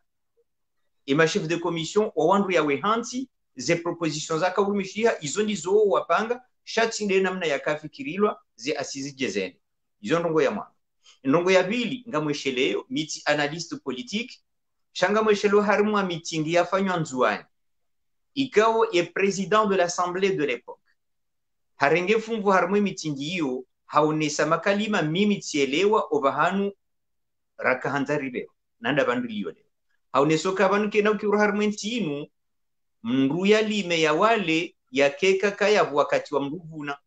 ima chef de commission wawandu yawe hanti ze proposition zakavumishiha izo ndizo wapanga shatsinde namna ya yakafikirilwa ze asizi jezene. Izo ndongo ya mwana ndongo ya pili ngamwesheleyo miti analyste politique shangamwesheleyo harimwa mitingi yafanywa nzuani. Ikawo ye président de l'assemblée de l'époque. Harenge fumvu harimwe mitingi hiyo haonesa makalima mimi tielewa ovahanu rakahanza ribeo nanda bandu liyo leo. Haonesoka bandu kena Harmo harimwe ntinu mndu yalime ya wale yakeka kaya wakati wa mruvuna.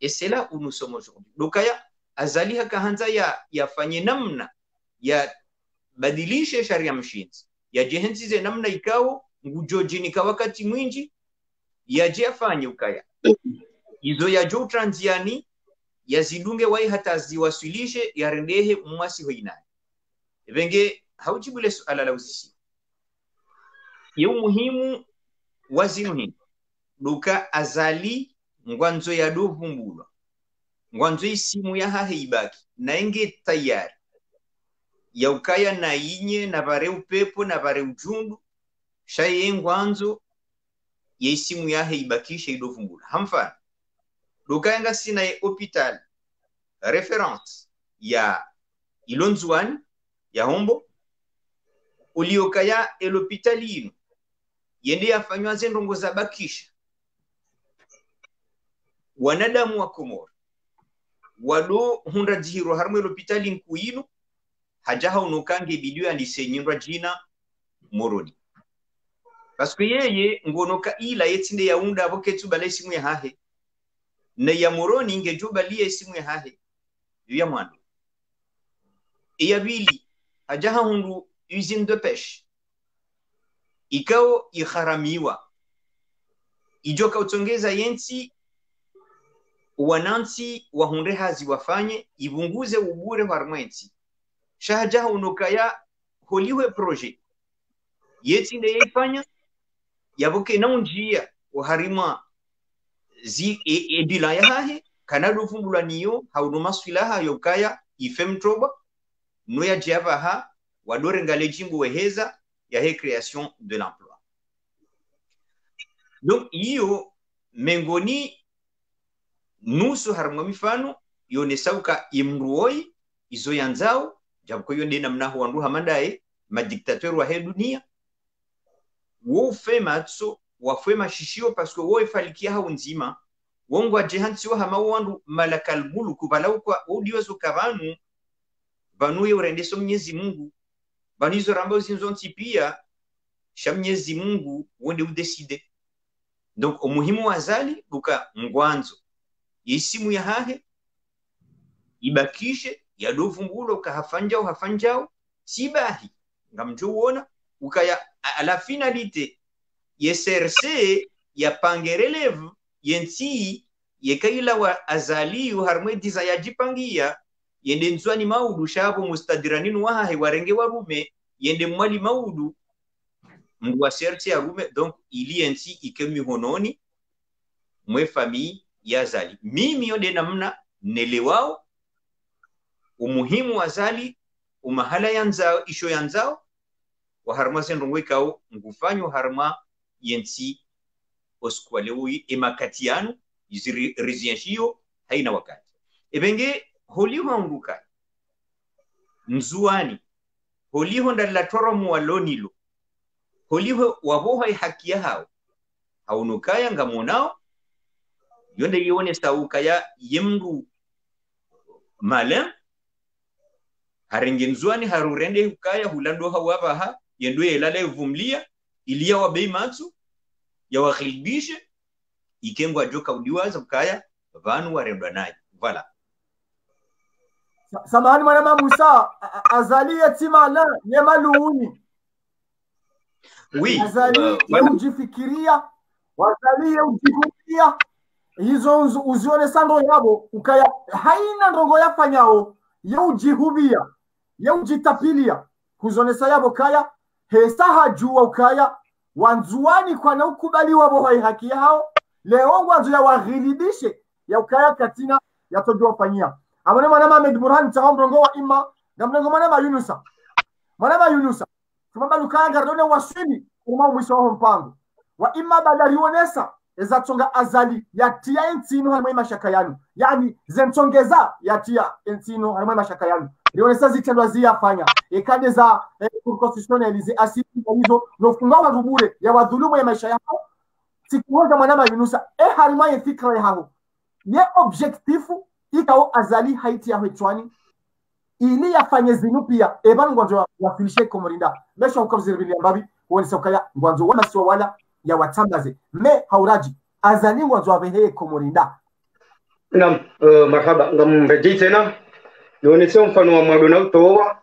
Esela unusomo aujourd'hui dokaya azali hakahanza ya yafanye namna ya badilishe sharia mshinzi. Yajehenzize namna ikawo ngujojinika wakati mwinji yaje afanye ukaya. Izo yajo utranziani yazidunge wai hata ziwasilishe yarendehe mwasi hoinani venge haujibule suala la usisi. Ye umuhimu wa zinu hini duka azali ngwanzo ya dovumbulwa ngwanzo isimu ya hahe ibaki. Naenge tayari ya ukaya na inye na vare upepo na vare ujundu shaye ngwanzo ya isimu yahe ibakishe idovumbula. Hamfana lukayanga sina ye hopital reference ya ilonzuani ya hombo uliokaya elopitali ino yende yafanywa zendongo za bakisha. Wanadamu wa komora wado hunda jihiro elopitali nkuino hajaha unokange bidio yandisenyindwa jina moroni. Paske yeye ngonoka ila yetsinde yaunda abo simu ya hahe. Na ya moroni ngejubalia ya hahe. Ya mwana iya bili hajaha hundu usine de pêche ikao iharamiwa ijoka utongeza yenti wanansi wahunde hazi wafanye ibunguze ubure harmwensi shahajaha unokaya holiwe projet yetsinde yeifanya yaboke naunjia waharima zi e, ebila ya hahe kana dufumbula niyo haunuma sulaha yokaya ifemtroba no ya java ha wadore ngale jimbo weheza ya création de l'emploi. Donc iyo mengoni nusu harimwa mifano yonesauka imruoi izo yanzao japo hiyo dena mnaho wandu hamandaye madiktateur wa he dunia. Wo fema tso wafema shishio paske wo ifalikia hao nzima. Wongo jehansi wa hama wandu malakal muluku balau kwa udiwezo kavanu vanu ye urendeso mnyezi Mungu. Banu banizo rambo zinzonti pia sha mnyezi Mungu wende udeside. Donc umuhimu wa zali buka ngwanzo isimu ya hahe ibakishe yadovumbulo ukahafanjao hafanjao sibahi. Ngamjo uona ukaya a finalité ye SRC ya pangereleve yensi yekaila wa azaliyu harmwe diza yajipangia yende nzwani maudu shabo mustadiraninu wahahe warenge warume yende mwali maudu mndu wa serti ya rume donc ili yensi ike mihononi mwe famii ya zali. Mimi yode namna nelewao umuhimu wa zali umahala yanzao isho yanzao waharma sendongo ikao ngufanyo harma yensi emakati yanu iziri rizienshiyo haina wakati. Ebenge holiho angukai nzuani holiho ndalla muwalonilo walonilo holiho waboha haki ya hao haunukaya ngamonao yonde yone saukaya yemru malem haringe nzuani harurende hukaya hulando hawabaha yendo yelala evumlia iliya wabei matsu yawakhilibishe ikengwa joka udiwaza hukaya vanu warendwa naye vala. Samahani mwanama musa azalie timala yemaluuni oui. Azalie uh, ujifikiria wazalie ujihukia hizo uzione ndo yabo ukaya haina ndongo yafanyao yeujihubia yeujitapilia kuzonesa yabo kaya. Hesa hajua ukaya. Wanzuani kwana ukubaliwa bo haki yao. Leo ngwanzo ya waghilibishe ya ukaya katina yatojua fanyia. Amane mwana Ahmed Burhan tawa mrongo wa ima. Mrongo mwana Yunusa. Mwana Yunusa. Tumamba lukaya gardone waswini kuma mwisho wa mpango. Wa ima eza tonga azali yatia entino halimwe mashaka yanu. Yani zentongeza yatia entino halimwe mashaka yanu lionesa zitendwa ziyafanya. Ekade za eh, constitutionnalize asili hizo nofunga bure ya wadhulumu ya maisha yao. Sikuhoza mwanama yunusa e harima ye fikra ya hao ye objektifu ikao azali haiti ya hwechwani ili yafanye zinu pia. Ebanu ngwanzo wafilishe komorinda. Mesha ukabziribili ambabi wonesa ukaya ngwanzo wamasiwa wala ya watambaze. Me hauraji. Azali ngwanzo abehe komorinda. Nam uh, marhaba. Ngamrejei tena nionese mfano wa mwado nautoowa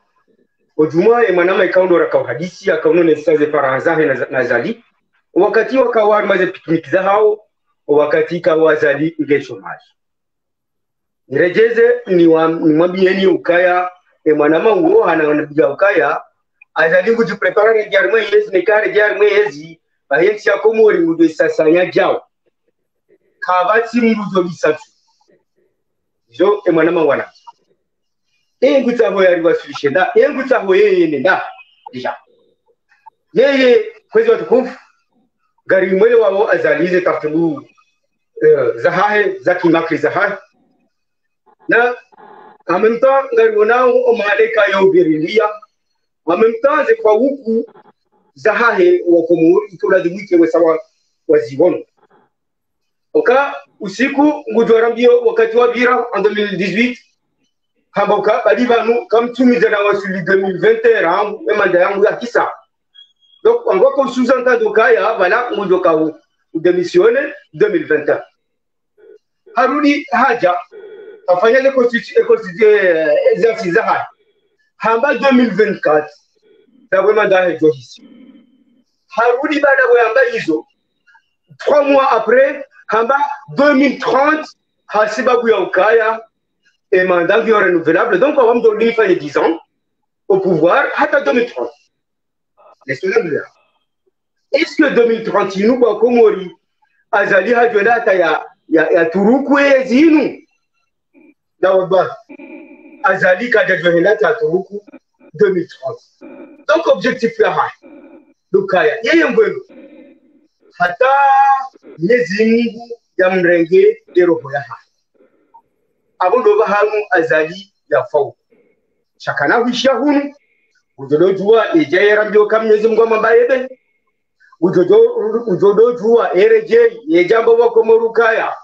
ojuma e mwanama kauhadisi ka hadisi nazali saze faranzahe na, na zali. Wakati wakawari maze pikiniki za hao wakati kawa zali ngesho maji. Nirejeze nimwambieni ukaya e mwanama uo anabiga ukaya. Azali ngujiprepara rejar yezi nekare rejar mwezi bahensi yakomori ngudo sasanya jao. Kabatsi mruzo bisatu jo e mwanama wana engutsaho yari wasilishe nda engutsaho yeye nda deja yeye kwezi watukufu gari mwele wao azalize tartibu uh, zahahe za kimakri zahahe. Na en même temps gari omaleka yo birilia. En même temps ze kwa huku zahahe wakomo itoladimwike wesawa wazibono oka usiku ngudwarambio wakati wa bira en 2018 hamboka bali banu kamtumiza na wasuli 2021 rangu emanda yangu ya kisa donc on voit qu'on sous-entend donc ya voilà ngujoka u démissionner 2021 harudi haja afanya le constitution exercice za hamba 2024 dabwe manda ya johisi harudi baada ya hamba hizo 3 mois après hamba 2030 hasibabu ya et mandat qui est renouvelable. Donc, on va me donner 10 ans au pouvoir, hasta 2030. Est-ce que 2030, il nous va komori azali hajwela hata ya, ya, ya turuku zinu na waba azali kajajwela hata ya turuku 2030. Donc, objectif ya haya lukaya yeye ngwenu hata Mwenyezi Mungu ya mrenge ya roho ya haya ba ndo azali ya fau. Shakana huishia hunu ujodojua ejaerambio ka mwenyezi mungu amambayebe ujodojua erejei yejambo wakomorukaya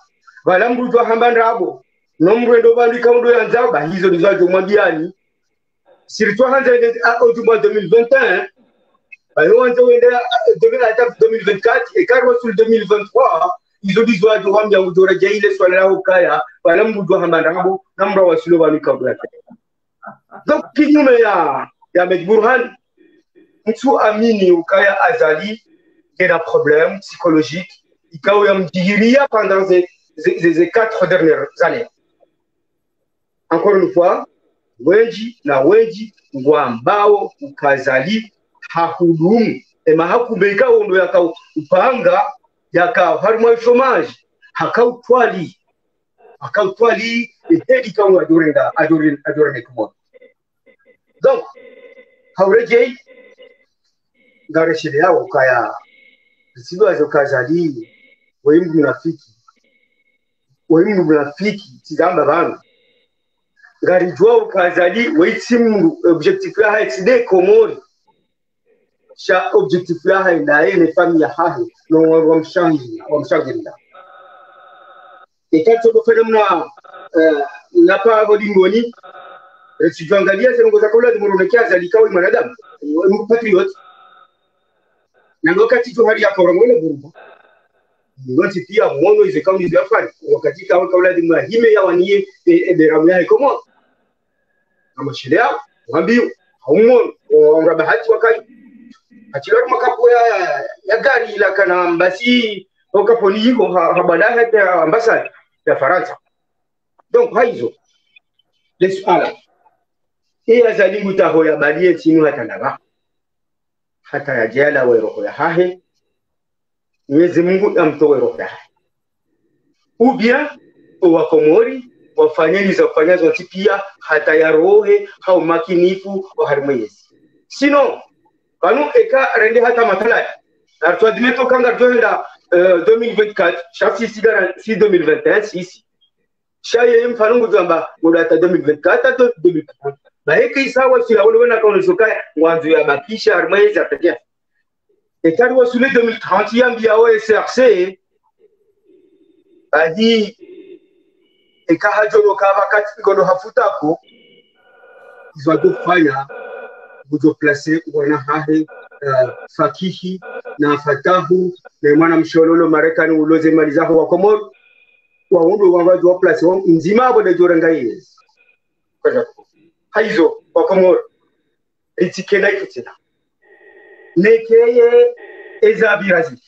vala mrujwa hamba ndabo nomrwendo vandika undo yanzao bahizo nizajomwambiani sirtwa hanza ojumwa 2021 bayo wanza wenda hata 2024 ekarwa sul 2023 izo dizwajo wambia ujora jaile swala lao kaya vala mrujwa hamba ndabo namra wasilo vanika kabla donc kinyume ya ya Ahmed Burhan mtu amini ukaya azali yana problème psychologique ya yamdihiria pendant ces, ces, ces quatre dernières années encore une fois wenji na wenji ngwambao ukazali hahudumu. Ema hakubeika ondo yakaupanga yaka harimo chômage hakau twali. Ehedi kawa adorenga adoren adoren kumo donc haurejei ngareshele yawo kaya zisibazo kazali weimbu mnafiki. Weimbu mnafiki tizamba bana. Ngarijwa ukazali weitsimu objectif ya hai sha objectif ya hai naye ne famille hahe no wamshangi wamshangirira ikato dofere mna napa hodingoni sijuangalia zinongoza kaula zimuronekea zalikawa mwanadamu. Patriot. Na wakati tu hali ya korongole buruba ngoti pia mwono ize kauli za fani. Wakati kawa kaula zimahime ya wanie eberamu ya komo. Kama shile yao wambio haumo wa bahati wakai achira makapo ya ya gari ila kana ambasi mbasi okaponi hiko habada hata ambasada ya Faransa. Donc haizo lesuala iya azali mutaho ya balie sinu hata ndaba hata ya jela we roho ya hahe Mwenyezi Mungu amtoe roho ya hahe ubia wakomori wafanyeni za kufanyazo pia hata ya rohe hau makinifu wa harimwezi sino kanu eka rende hata matala. Na tuadmeto kanga joenda uh, 2024 shafi sigara si 2021 sisi shaye mfano ngamba ngudata 2024 hata 2024 baheke isawa sila wale wana kaona shoka wanzu ya bakisha armezi etari wa sule 2030 yambia o SRC ahi ekahajono kava kati ngono hafutako izwado fanya bujo place wana hahe uh, fakihi na fatahu na mwana mshololo marekani uloze mali zaho wa komoro waundu wangaji wa nzima abo dajora jorenga haizo wa komoro itikena ikutina nekeye ezabirazi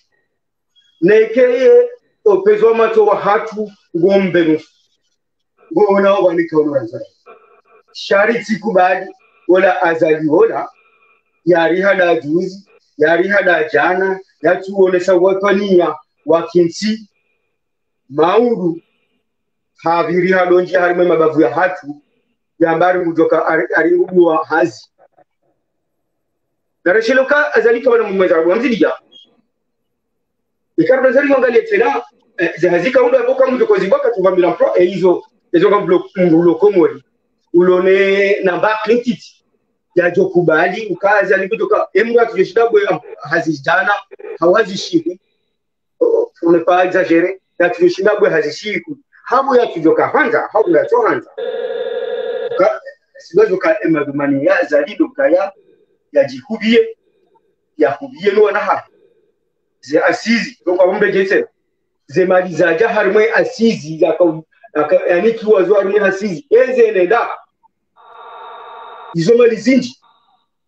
nekeye opezwa mato wa hatu ngombe nusu ngoona wanika onoranzara shari tikubali wala azali wala yari hada juzi yari hada jana yatuonesa watania wakinsi maundu haviri halonji harimwe mabavu ya hatu yambari mujoka aringubuwa hazi. Naresheloka azalika bana mumweza wamzidia ikardo zari ngangalie tena zihazika undo aboka mujoko zibaka tuvambira mpro e hizo ezo ngambulo mbulo komori. Ulone namba klinkiti yajokubali ukazi alikutoka emwa atujoshida bwe hazijana hawazishiku. Unepa exagere na exagéré yatujoshinda habu ya tujoka hanza habu yacho hanza sibazoka emadumani ya zalido kaya ya yahubie no na hafu. Ze asizi donc mbe jese ze mali za jahar mwe asizi yaka yani kiwazo mwe asizi. Eze nenda izo mali zinji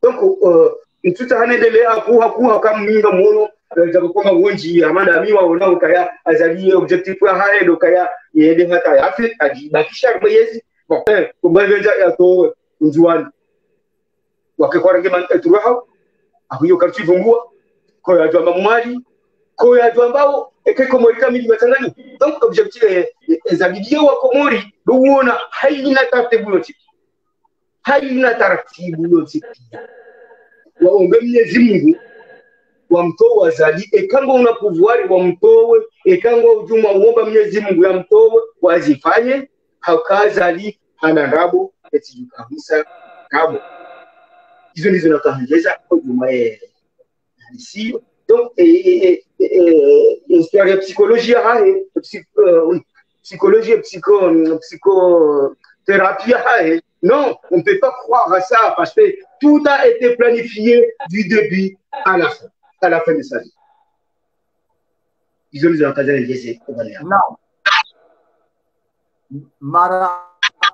donc uh, ntuta hanendele akuha kuha kaminga mono jakukonga wonji amanda miwa ona ukaya azali objectif ya hae do kaya yende hata yafi ajibakisha harmwe yezi bon eh kumbavenja ya to njuani wakekwarange man etruha kartu karchivumbua ko ya jamba mwali ko ya jamba eke komori kamili matangani donc objectif ezabilio wa komori duona haina tafte yote haina taratibu yote waombe Mwenyezi Mungu wamtoe una pouvoir wamtoe ekango ujuma uomba Mwenyezi Mungu yamtoe wazifanye. Hakazali hana rabo eti kabisa kabo hizo ndizo nakaongeza kwa juma eh halisi donc eh eh histoire ya psychologie hae psychologie psycho psychothérapie hae non on ne peut pas croire à ça parce que tout a été planifié du début à la fin à la fin de sa vie. Nakaongeza kwa leo Naam. Mara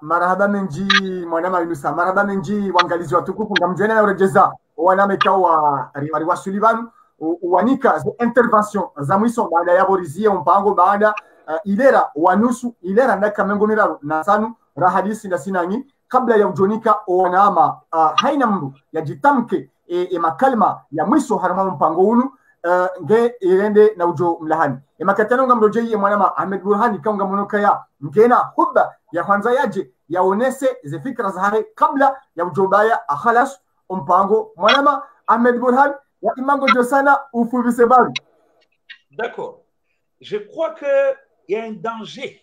marahaba menji mwanama yunusa marahaba menji waangalizi watukufu ngamjena na urejeza. Waname kao wa wali wasuli banu wanika za intervention za mwiso baada ya borizie mpango baada uh, ilera wanusu ilera ndaka mengo miraro na sanu rahadisi na sinangi kabla ya ujonika wanaama uh, haina mndu yajitamke e, e makalma ya mwiso harama mpango unu uh, nge irende na ujo mlahani emakatano nga mroje Ahmed Burhani kaunga monoka ya ngena huba ya kwanza yaje yaonese ze fikra kabla ya ujobaya akhalas mpango mwanama Ahmed Burhan ya imango josana ufubise D'accord. Je crois qu'il y a un danger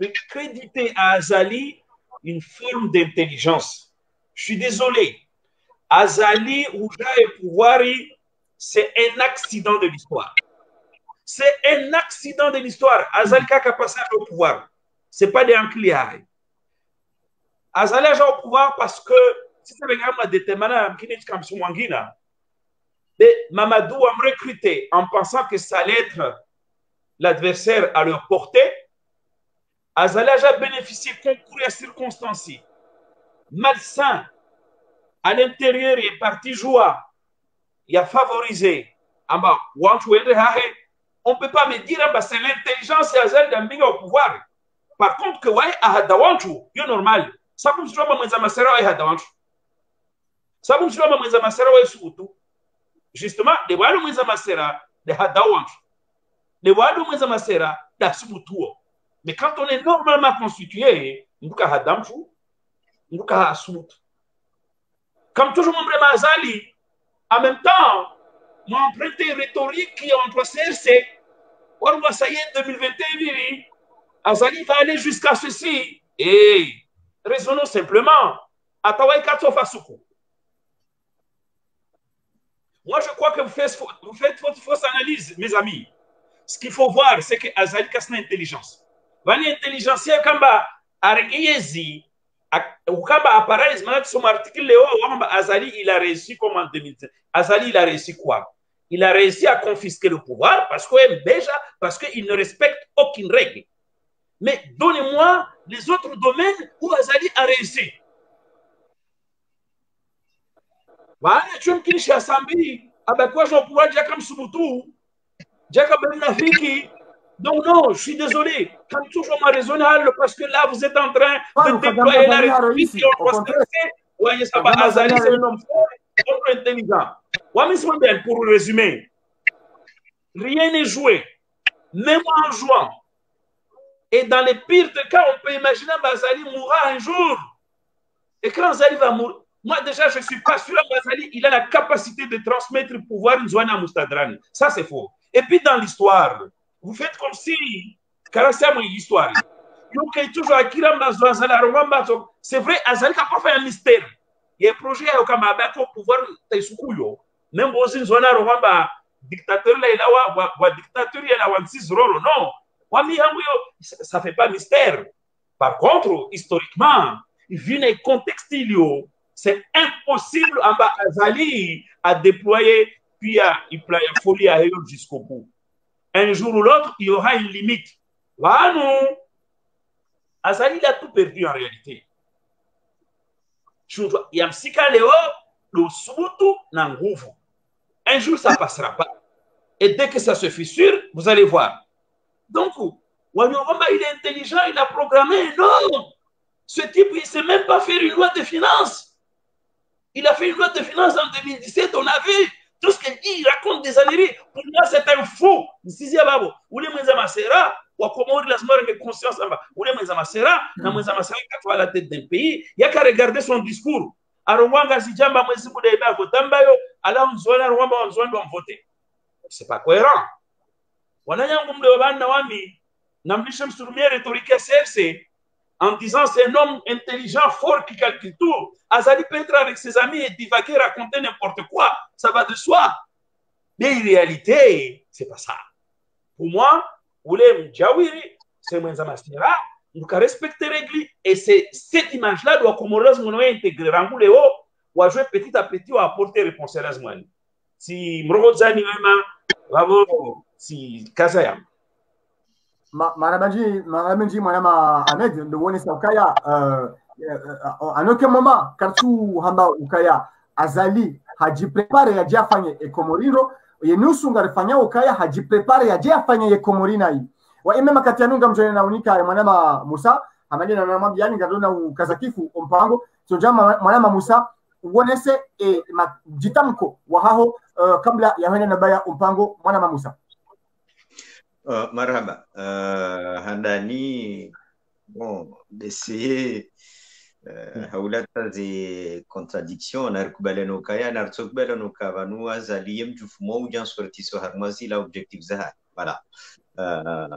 de créditer à Azali une forme d'intelligence. Je suis désolé. Azali, Ouja et Pouvoiri, c'est un accident de l'histoire. C'est un accident de l'histoire. Azali Kaka passé au pouvoir. C'est pas des encliailles. Azali a au pouvoir parce que si c'est gars de Temana, n'est mais Mamadou a recruté en pensant que ça allait être l'adversaire à leur portée. Azali a bénéficié concours à circonstances malsain. À l'intérieur, il est parti jouer. Il a favorisé. On ne peut pas me dire que c'est l'intelligence et Azali d'Ambinga au pouvoir. Par contre, que ouais, à Hadawanchu, c'est normal. Ça comme si tu as un masera et Hadawanchu. Ça comme si tu as un masera et Soutou. Justement, les wadu mwenza masera de Hadawanchu. Les wadu mwenza masera d'Asubutuo. Mais quand on est normalement constitué, on peut Hadamchu, on peut Asubutu. Comme toujours, mon frère Azali, en même temps, m'a emprunté rhétorique qui est entre CRC. Va ça y est, 2021, Azali va aller jusqu'à ceci. Et raisonnons simplement. Atawai Katso Fasuku. Moi, je crois que vous faites, votre fausse analyse, mes amis. Ce qu'il faut voir, c'est que Azali a une Vani intelligence, kamba argeyezi, kamba appareil, maintenant son article Léo, Azali, il a réussi comme en 2017. Azali, il a réussi quoi? Il a réussi à confisquer le pouvoir parce que déjà, parce qu'il ne respecte aucune règle. Mais donnez-moi les autres domaines où Azali a réussi. baada chuo mkilishi ya sambi abakuwa jean pouvoir jaka msubutu jaka benafiki? Donc non je suis désolé. Comme toujours ma raisonnable parce que là vous êtes en train de déployer la république voyez ça va Azali c'est un homme fort homme intelligent. Wami Swambel pour résumer rien n'est joué même en jouant. Et dans les pires des cas on peut imaginer Bazali mourra un jour. Et quand Azali va mourir moi, déjà, je ne suis pas sûr Bazali, il a la capacité de transmettre le pouvoir Nzwana Moustadran. Ça, c'est faux. Et puis, dans l'histoire, vous faites comme si, Karassia, mon histoire. C'est vrai, Azali n'a pas fait un mystère. Il y a un projet au Kamaba pour pouvoir Taisukuyo. Même si Nzwana Rwamba, dictateur, là, il a wa dictateur, il a 26 rôles. Non. Ça ne fait pas mystère. Par contre, historiquement, il vient un contexte c'est impossible en bas Azali à déployer puis à il folie à jusqu'au bout. Un jour ou l'autre, il y aura une limite. Là, non. Azali il a tout perdu en réalité. Il y a le. Un jour, ça passera pas. Et dès que ça se fissure, vous allez voir. Donc, Wanyoroma, il est intelligent, il a programmé. Non! Ce type, il ne sait même pas faire une loi de finances. Il a fait une loi de finances en 2017, on a vu tout ce qu'il dit, il raconte des âneries. Pour moi, c'est un fou. Sisi babo, ule mwenza masera, wa komori lazima rengue conscience amba. Ule mwenza masera, na mwenza masera katwa la tête d'un pays, yaka regarder son discours. Arongwanga zijamba mwezi muda iba votamba yo, ala mzwana rwamba mzwana wa mvote. C'est pas cohérent. Wananyangu mle wabana wami, na mlisha msurumia retorika CRC, en disant c'est un homme intelligent, fort, qui calcule tout. Azali peut être avec ses amis et divaguer, raconter n'importe quoi. Ça va de soi. Mais en réalité, c'est pas ça. Pour moi, ule mjawiri, c'est mwenza masira, uka respecte règles et c'est cette image-là doit Comoros mwenwe intégrer rangu leo, wa jouer petit à petit wa apporter réponse à. Si mrogo zani wema, wabo, si kaza yam. Ma- marabaji marabaji mwanama Ahmed ndo uone sa ukaya anoke uh, en aucun moment kartu hamba ukaya. Azali hajiprepare yaje afanye ekomoriro. Yenusu ngarifanya ukaya hajiprepare yaje afanye ekomorina hii. Wa imema kati yanunga mjone na unika mwanama Musa amani na mwanama yani ngadona ukazakifu ompango so jama mwanama Musa uonese e, ma, jitamko wa haho uh, kabla ya henda nabaya ompango mwanama Musa Uh, marhaba uh, handani bon d'essayer uh, haulata zi contradiction narikubaliana ukaya naritokubaliana ukavanu azaliye mjufumo ujan sortiso harmazi la objectif zaha voilà. Uh,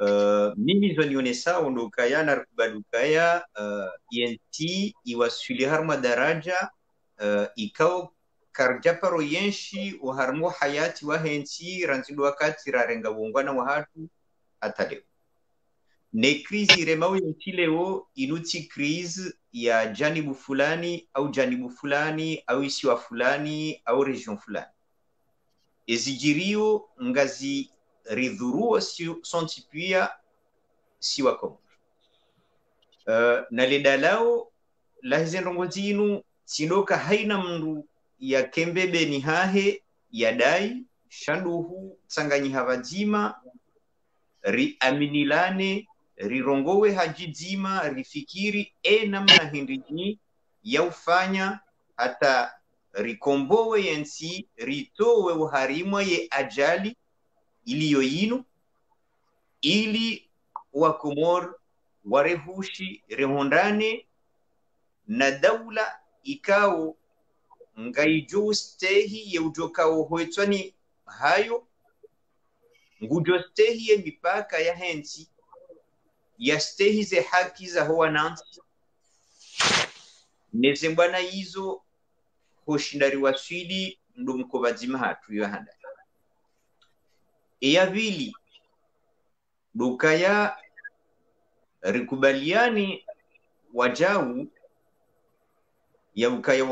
uh, mimi zonionesa ondo ukaya narikubali ukaya uh, yenti iwasuli harma daraja uh, ikao karjaparo yenshi uharmu hayati wa hensi ranzido wakati rarenga wongwana wa hatu hata leo ne krizi iremau yensi leo inuti krizi ya janibu fulani au janibu fulani au isiwa fulani au region fulani. Ezijirio ngazi ridhuruo sonti pia siwa uh, na ledalao lahizenrongo zinu sinoka haina mndu ya kembebe ni hahe yadai shanduhu tsanganyi tsanganyiha vadzima riaminilane rirongowe hajidzima rifikiri e namna hindiji yaufanya hata rikombowe yensi ritowe uharimwa ye ajali iliyo yinu ili wakomor warehushi rehondane na daula ikao ngaijo stehi yeujokao hoetswani hayo. Ngujo stehi ye mipaka ya hensi ya stehi ze haki za ho wanansi nezembwana izo hoshindari waswidi ndo mkovadzima hatu yo yohanda eyavili dukaya rikubaliani wajau ya ukaya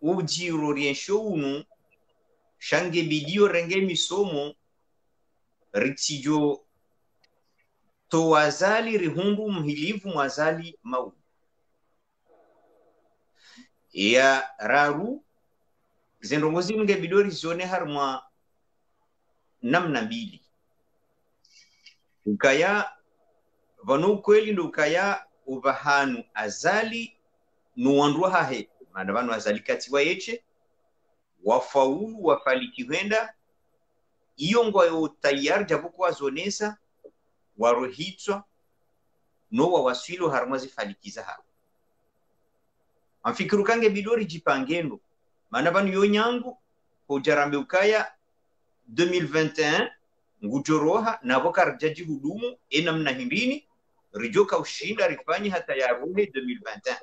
uharmwa ujiro riensho unu shange bidio renge misomo ritsijo to wazali rihundu mhilivu mwazali mau. Ya raru zendongozi mnge bido rizione harmwa namna mbili. Ukaya vanu kweli ndo uvahanu azali nuwandua hahe mana vanhu azali kati wa yeche wafaulu wafalikiwenda iyo ngwayo tayari japokuwa wazonesa warohitswa no wawaswilo harumwa zifalikiza hao. Amfikiru kange bidori jipangendo mana vanhu yo nyangu hojarambe ukaya 2021 ngujoroha navo karjaji hudumu enamna hindini rijoka ushinda rifanyi hata yarohe 2021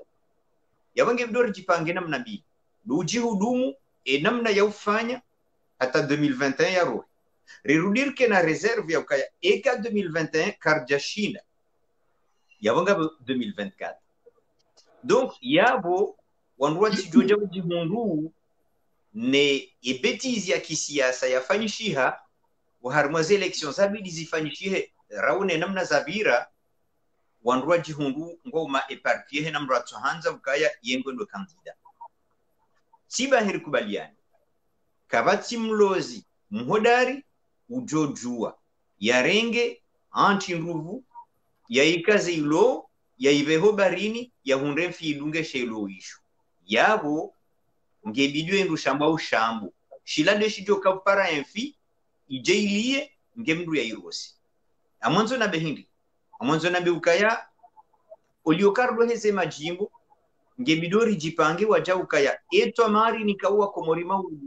yavange bidori jipange namna mbili. Lujihudumu e namna ya ufanya hata 2021 yarohe rirudirke na reserve ya ukaya eka 2021 karja shinda. Yavanga 2024 donc yabo wanrua chijoja ujihundu ne ebetizi ya kisiasa yafanyishiha uharumwa ze election zabidi zifanyishihe raune namna zabira wanduwa jihundu ngoma na mratso hanza ukaya yengwendwe kandida. Siba heri kubaliani. Kavatsi mlozi mhodari ujojua yarenge anti nruvu yaikaze ilo yaiveho barini yahunde ilunge shelo isho yabo ngebidwe ndu shamba ushambu shilade shijoka para enfi ije ilie nge mndu yairosi amwanzo na behindi amwanzo na beukaya oliokardo heze majimbo ngebidori jipange waja ukaya. Etwa mari nikaua komorima ulu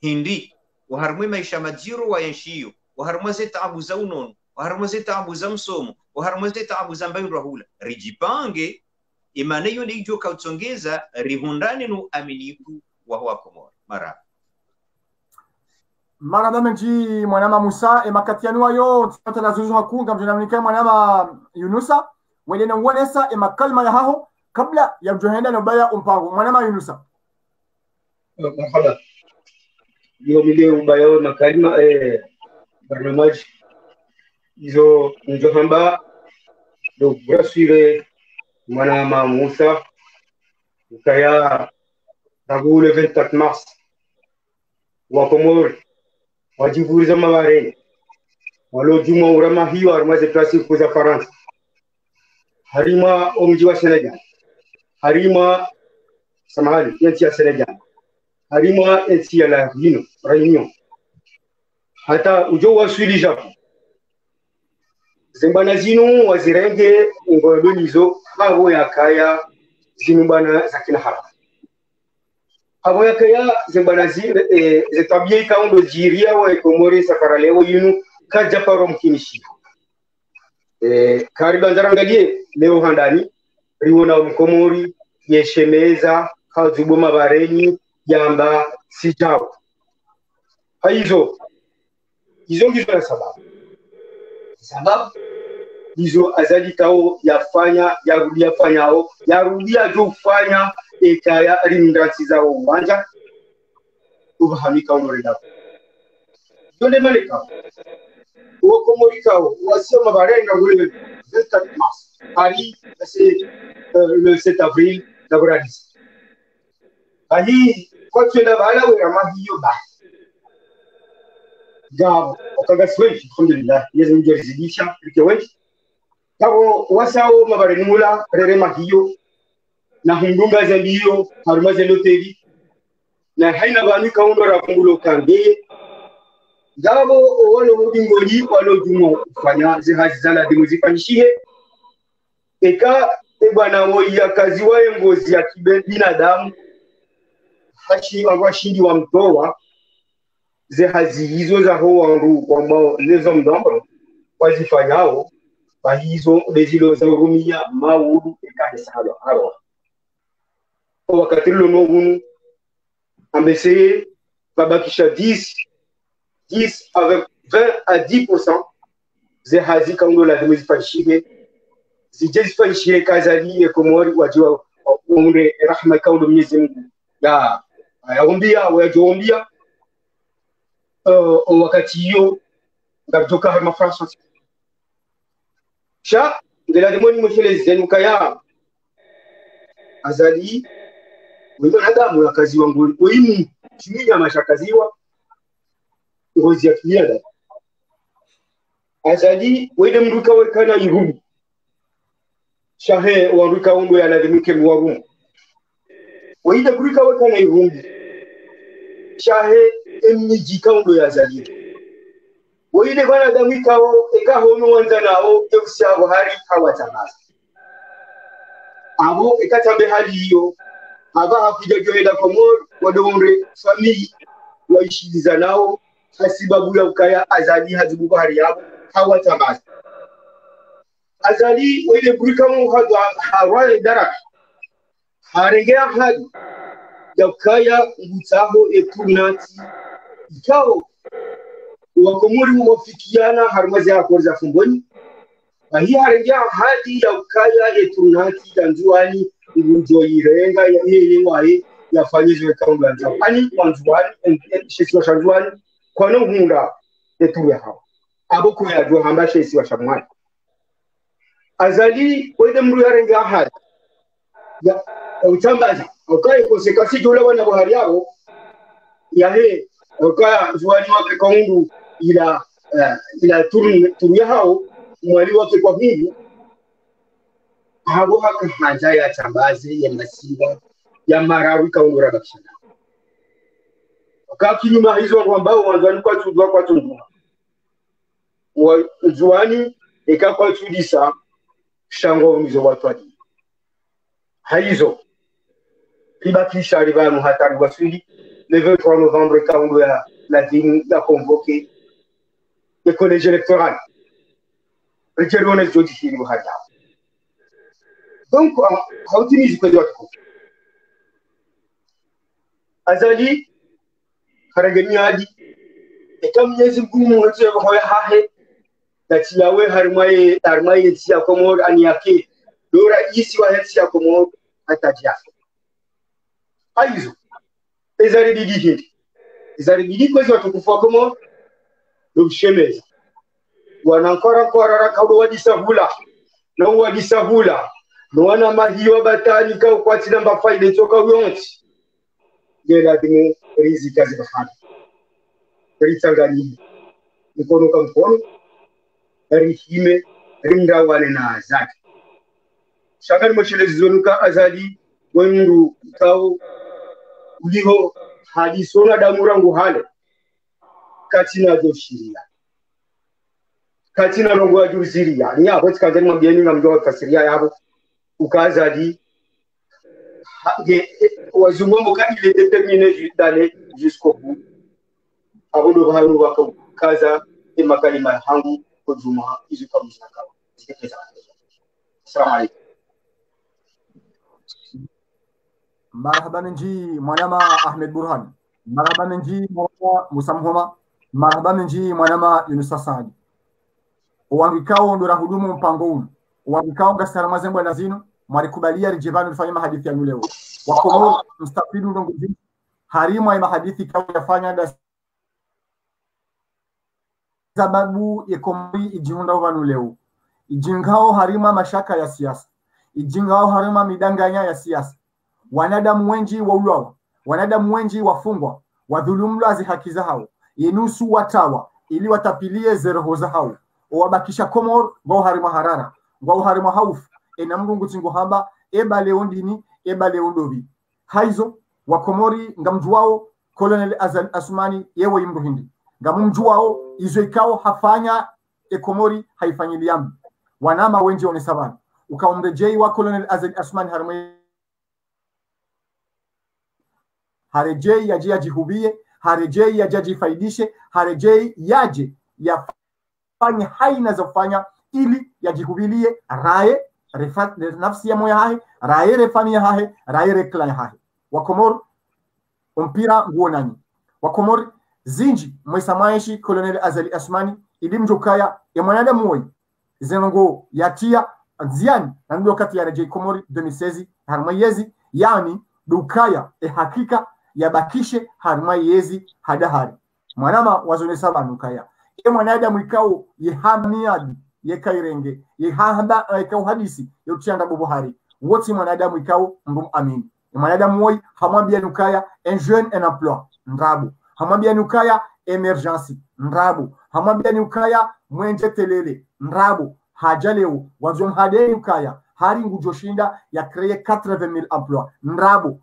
hindi. Waharumwe maisha majiro wa enshiyo waharumwe ze za unono. Waharumwe taabu za msomo. Waharumwe taabu za mbayo rahula rijipange imane iyo ndijo kautsongeza rihundani nu aminiku wa huwa komora. Mara marada menji mwanama musa emakatianu ayo tanazuzu hakunga mjenamnika mwanama yunusa welena wonesa emakalma ya haho. Kabla ya mjohenda no baya umpango mwanama yunusa marhaba yomile ubaya wa makalima eh, barnamaji izo njohamba do brasire mwanama musa ukaya tagu le 24 mars. Wa wajivuriza mabareni walojuma urama hiyo arumaze plasi kuza faransa. Harima omji wa senegal. Harima samahani nchi ya senegal. Harima nchi ya la reunion hata ujo waswili japo. Zimbana zinu wazirenge ngolonizo habo yakaya zinu bana za kila haramu habo yakaya zimbana quand e, zitabie kaundo jiria wa ekomori safara lewo yinu kaja paro mkinishi eh, karibu anzarangalie leo handani riwona mkomori yeshemeza kazubo barenyi yamba sijao. Haizo hizo ngizo na sababu sababu hizo azali kao yafanya yarudia fanyao yarudia jo fanya ekaya alimundasiza obwanja obuhamikaonoreraku yonemaleka owokomolikawo wasioma barenga 24 mars ali c'est eh, le 7 avril nabulalisa bali kwatwela ba. Gabo okagasi wenji. Alhamdulillah rere mahiyo na hundunga za ndiyo haruma za loteri na haina bani kaundo ra kungulo kande. Gabo wale udingoli walo jumo fanya zihazi zala dimu zifanyishie eka ebwana woya kazi waye ngozi ya kibe binadamu hashi washindi wa mtoa. Ze hazi hizo za ho wangu mbao lezo mdombo wazifanyao. Kwa hizo lezilo za rumia maudu ekahesalo haro wakati luno hunu ambese babakisha 10 10 avec 20 à 10% ze hazi kaundo lazima zifanyishike zije zifanyishike kazali ekomori wajiwa umre rahma kaundo Mwenyezi Mungu. Ya ayaombia wayajombia uh, wakati hiyo ngabitoka harima fransa sha ngelademoni mweshelezeni ukaya. Azali mwanadamu yakaziwa nguli oyimu chiminyama shakaziwa ngozi ya kiyada azali wede mruka wekana ngumu shahe waruka undo yanadhimike muwarumu waida kurika wekana irumu shahe emiji kaundo yazaliwe waide banadamu ikawo ekahono wanza nawo ebusyabo hari hawatangaza abo ekatambe hali hiyo aba hakuja joenda komor wadonre famili waishiliza nao hasibabu ya ukaya azali hazibuko hari yabo hawatangaza azali waide kurika mu hadu harwale daraka harengea hadi yakaya ngutaho etunati ikao. Wakomori wafikiana harumazi yakor za fumboni. Ahi harengea hadi yakaya etunati danzuani ngujo irenga yeye wae yafanyizwe kaunga nzao ani wanzuani shesi wa shanzuani kwa no hunda etuya ya hao. Abo ko ya jua hamba shesi wa shamwani azali wede mru yarengea hadi ya utambaza ukaye kosekasi jula wana buhari yabo yahe ukaya zuani wake kaundu ila uh, ila turu turu hao mwali wake kwa hungu habo haka hanja ya tambaze ya masiba ya marawi kaundu rabakishana wakati nyuma hizo watu ambao wanzani kwa tudwa kwa tundu wa zuani eka kwa tudisa shango mizo watu adi haizo libakisha libanu hatari waswili le 23 novembre kaundu ya la ville a convoqué le collège électoral. Richard wona joji hiri bo hada donc hawtini ji ko yotko azali haragani adi e nyezi gumu ko hoya hahe da ciyawe har mai har mai ciya komo an yake dora isi wa aizo ezari didi ezari didi wanankora na wadi sahula no mahiwa batani ka ukwatila mbafaile faide toka yonti gela dimu rizika ritangani mkono ka mkono rihime rindawane na zake. Shangani mwashelezizonu ka azali wendu kao uliho hadisona damurangu hale katina zo shiria katina rongo ya juu siria ni hapo tikazani mabiyeni ngamjua kasiria yabo ukazali wazungu mboka il est déterminé d'aller jusqu'au bout. Abo ndo hayo wakaza emakalima hangu kujuma izo kamuzina kawa zitekeza assalamu alaikum. Marhaba menji mwanama ahmed burhan. Marhaba menji mwanama musa mhoma marhaba menji mwanama yunusa sadi uwangikao ndo rahudumu mpango unu. Uwangikao ngasara mazembo na zinu mwarikubalia rijevanu ulifanya mahadithi yanu leo? Wakomo mstafidu ndo nguzi harimu ay mahadithi kao yafanya da sababu yekomoi ijihunda vanu leo. Ijingao harima mashaka ya siasa. Ijingao harima midanganya ya siasa. Wanadamu wenji waulawa wanadamu wenji wafungwa wadhulumlwa haki zahao inusu watawa ili watapilie zeroho zahao owabakisha komor ngao harima harara. Ngao harima haufu ena mulungu tingo hamba eba leo ndini eba leo ndovi haizo wakomori ngamjuwao colonel Azan asumani yewo imru hindi ngamumjuwao izo ikao hafanya ekomori haifanyiliambi wanama wenje one sabani ukaumrejei wa colonel Azan asumani harumwe. Harejei yaje yajihubie harejei yaje yajifaidishe harejei yaje yafanye haina za kufanya ili yajihubilie raye refa, nafsi ya moya hahe fami ya hahe raire rekla ya hahe wakomor umpira nguo nani? Wakomor zinji mwesa maeshi colonel azali asmani ilimjokaya ya mwanadamu woi zenongo yatia nziani na ndio kati ya rejei komori 2016 harmayezi yani dukaya e hakika yabakishe harmayezi hadahari. Mwanama wazone saba nukaya. E mwanadamu ikao yehamiadi yekairenge yehahda ikao hadisi yotianda bubuhari woti mwanadamu ikau mbum amini e mwanadamu woi hamwambia nukaya un jeune un emploi ndabu hamwambia nukaya emergency ndabu hamwambia nukaya mwenje telele ndabu hajaleo wazomhadeni nukaya. Hari ngujoshinda ya kreye 80000 emploi ndabu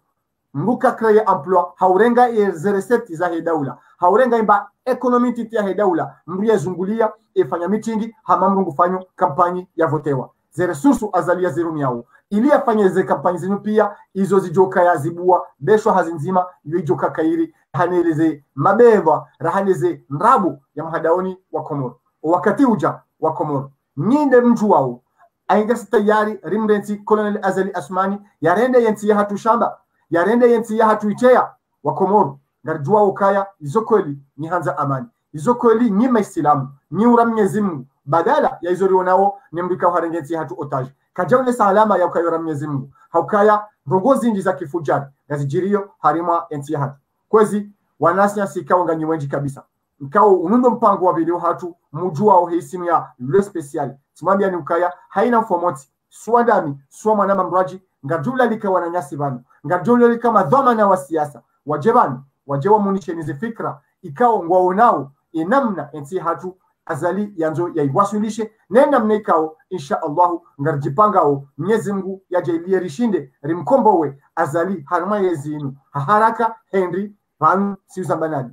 nguka kreye emploi haurenga ezereseti za hedaula haurenga imba ekonomi titi ya hedaula mriye zungulia efanya mitingi hamamrungu fanyo kampanyi ya votewa. Zeresusu azalia zero miau. Ili afanye ze kampanyi zinu pia izo zijoka ya zibua besho hazinzima yijoka kairi haneleze mabeva rahaneze mrabu ya mhadaoni wa komoro. Wakati uja wa komoro ninde mtu wao. Aingasi tayari rimrensi colonel azali asmani yarende yensi ya hatu shamba yarende yensi ya hatu itea wa komoro ngarjua ukaya izo kweli ni hanza amani. Izo kweli ni maislamu ni uramye zimu. Badala ya izo rionao ni mbika uharengensi hatu otage kajaune salama ya ukaya uramye Mungu haukaya rogo zinji za kifujari gazijirio harima enti hatu. Kwezi wanasnya sikao nganyi wenji kabisa. Nkao unundo mpango wa video hatu mujua au hisimu ya le special simambia ni ukaya haina mfomoti. Suandami suwa mwanama mraji. Ngajula lika wananyasi banu. Ngajula lika madhoma na wasiasa wajebanu wajewa munishenize fikra ikao ngwaonao inamna ensi hatu azali yanzo yaibwasulishe nenamna ikao insha allahu ngarjipangao mnyezi mngu yajailie rishinde rimkombowe azali harma yezinu haharaka henry vanu siusambanani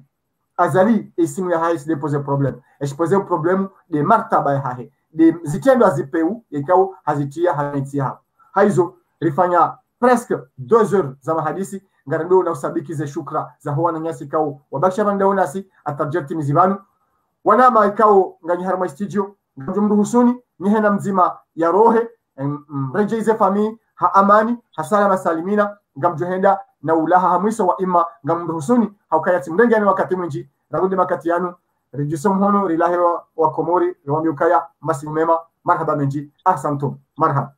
azali esimu ya hahe sidepose problem. Eshipose problemu de martaba ya hahe de zitendo azipeu ikao hazitia hanetia. Hapo haizo rifanya presque deux heures za mahadisi ngarando na usabiki ze shukra. Za huwa na nyasi kau wabakisha banda nasi atarjeti mizibanu wanama ikao nganyi harma studio husuni mruhusuni nyehena mzima ya rohe. Mrejeize fami ha amani hasala masalimina ngamjohenda na ulaha hamwiso wa ima. Ngamruhusuni haukayati mrengani wakati mwinji. Ragundi makati yanu. Rejiso mhono rilahe wa, komori riwambiukaya masimu mema. Marhaba menji. Ahsantum marhaba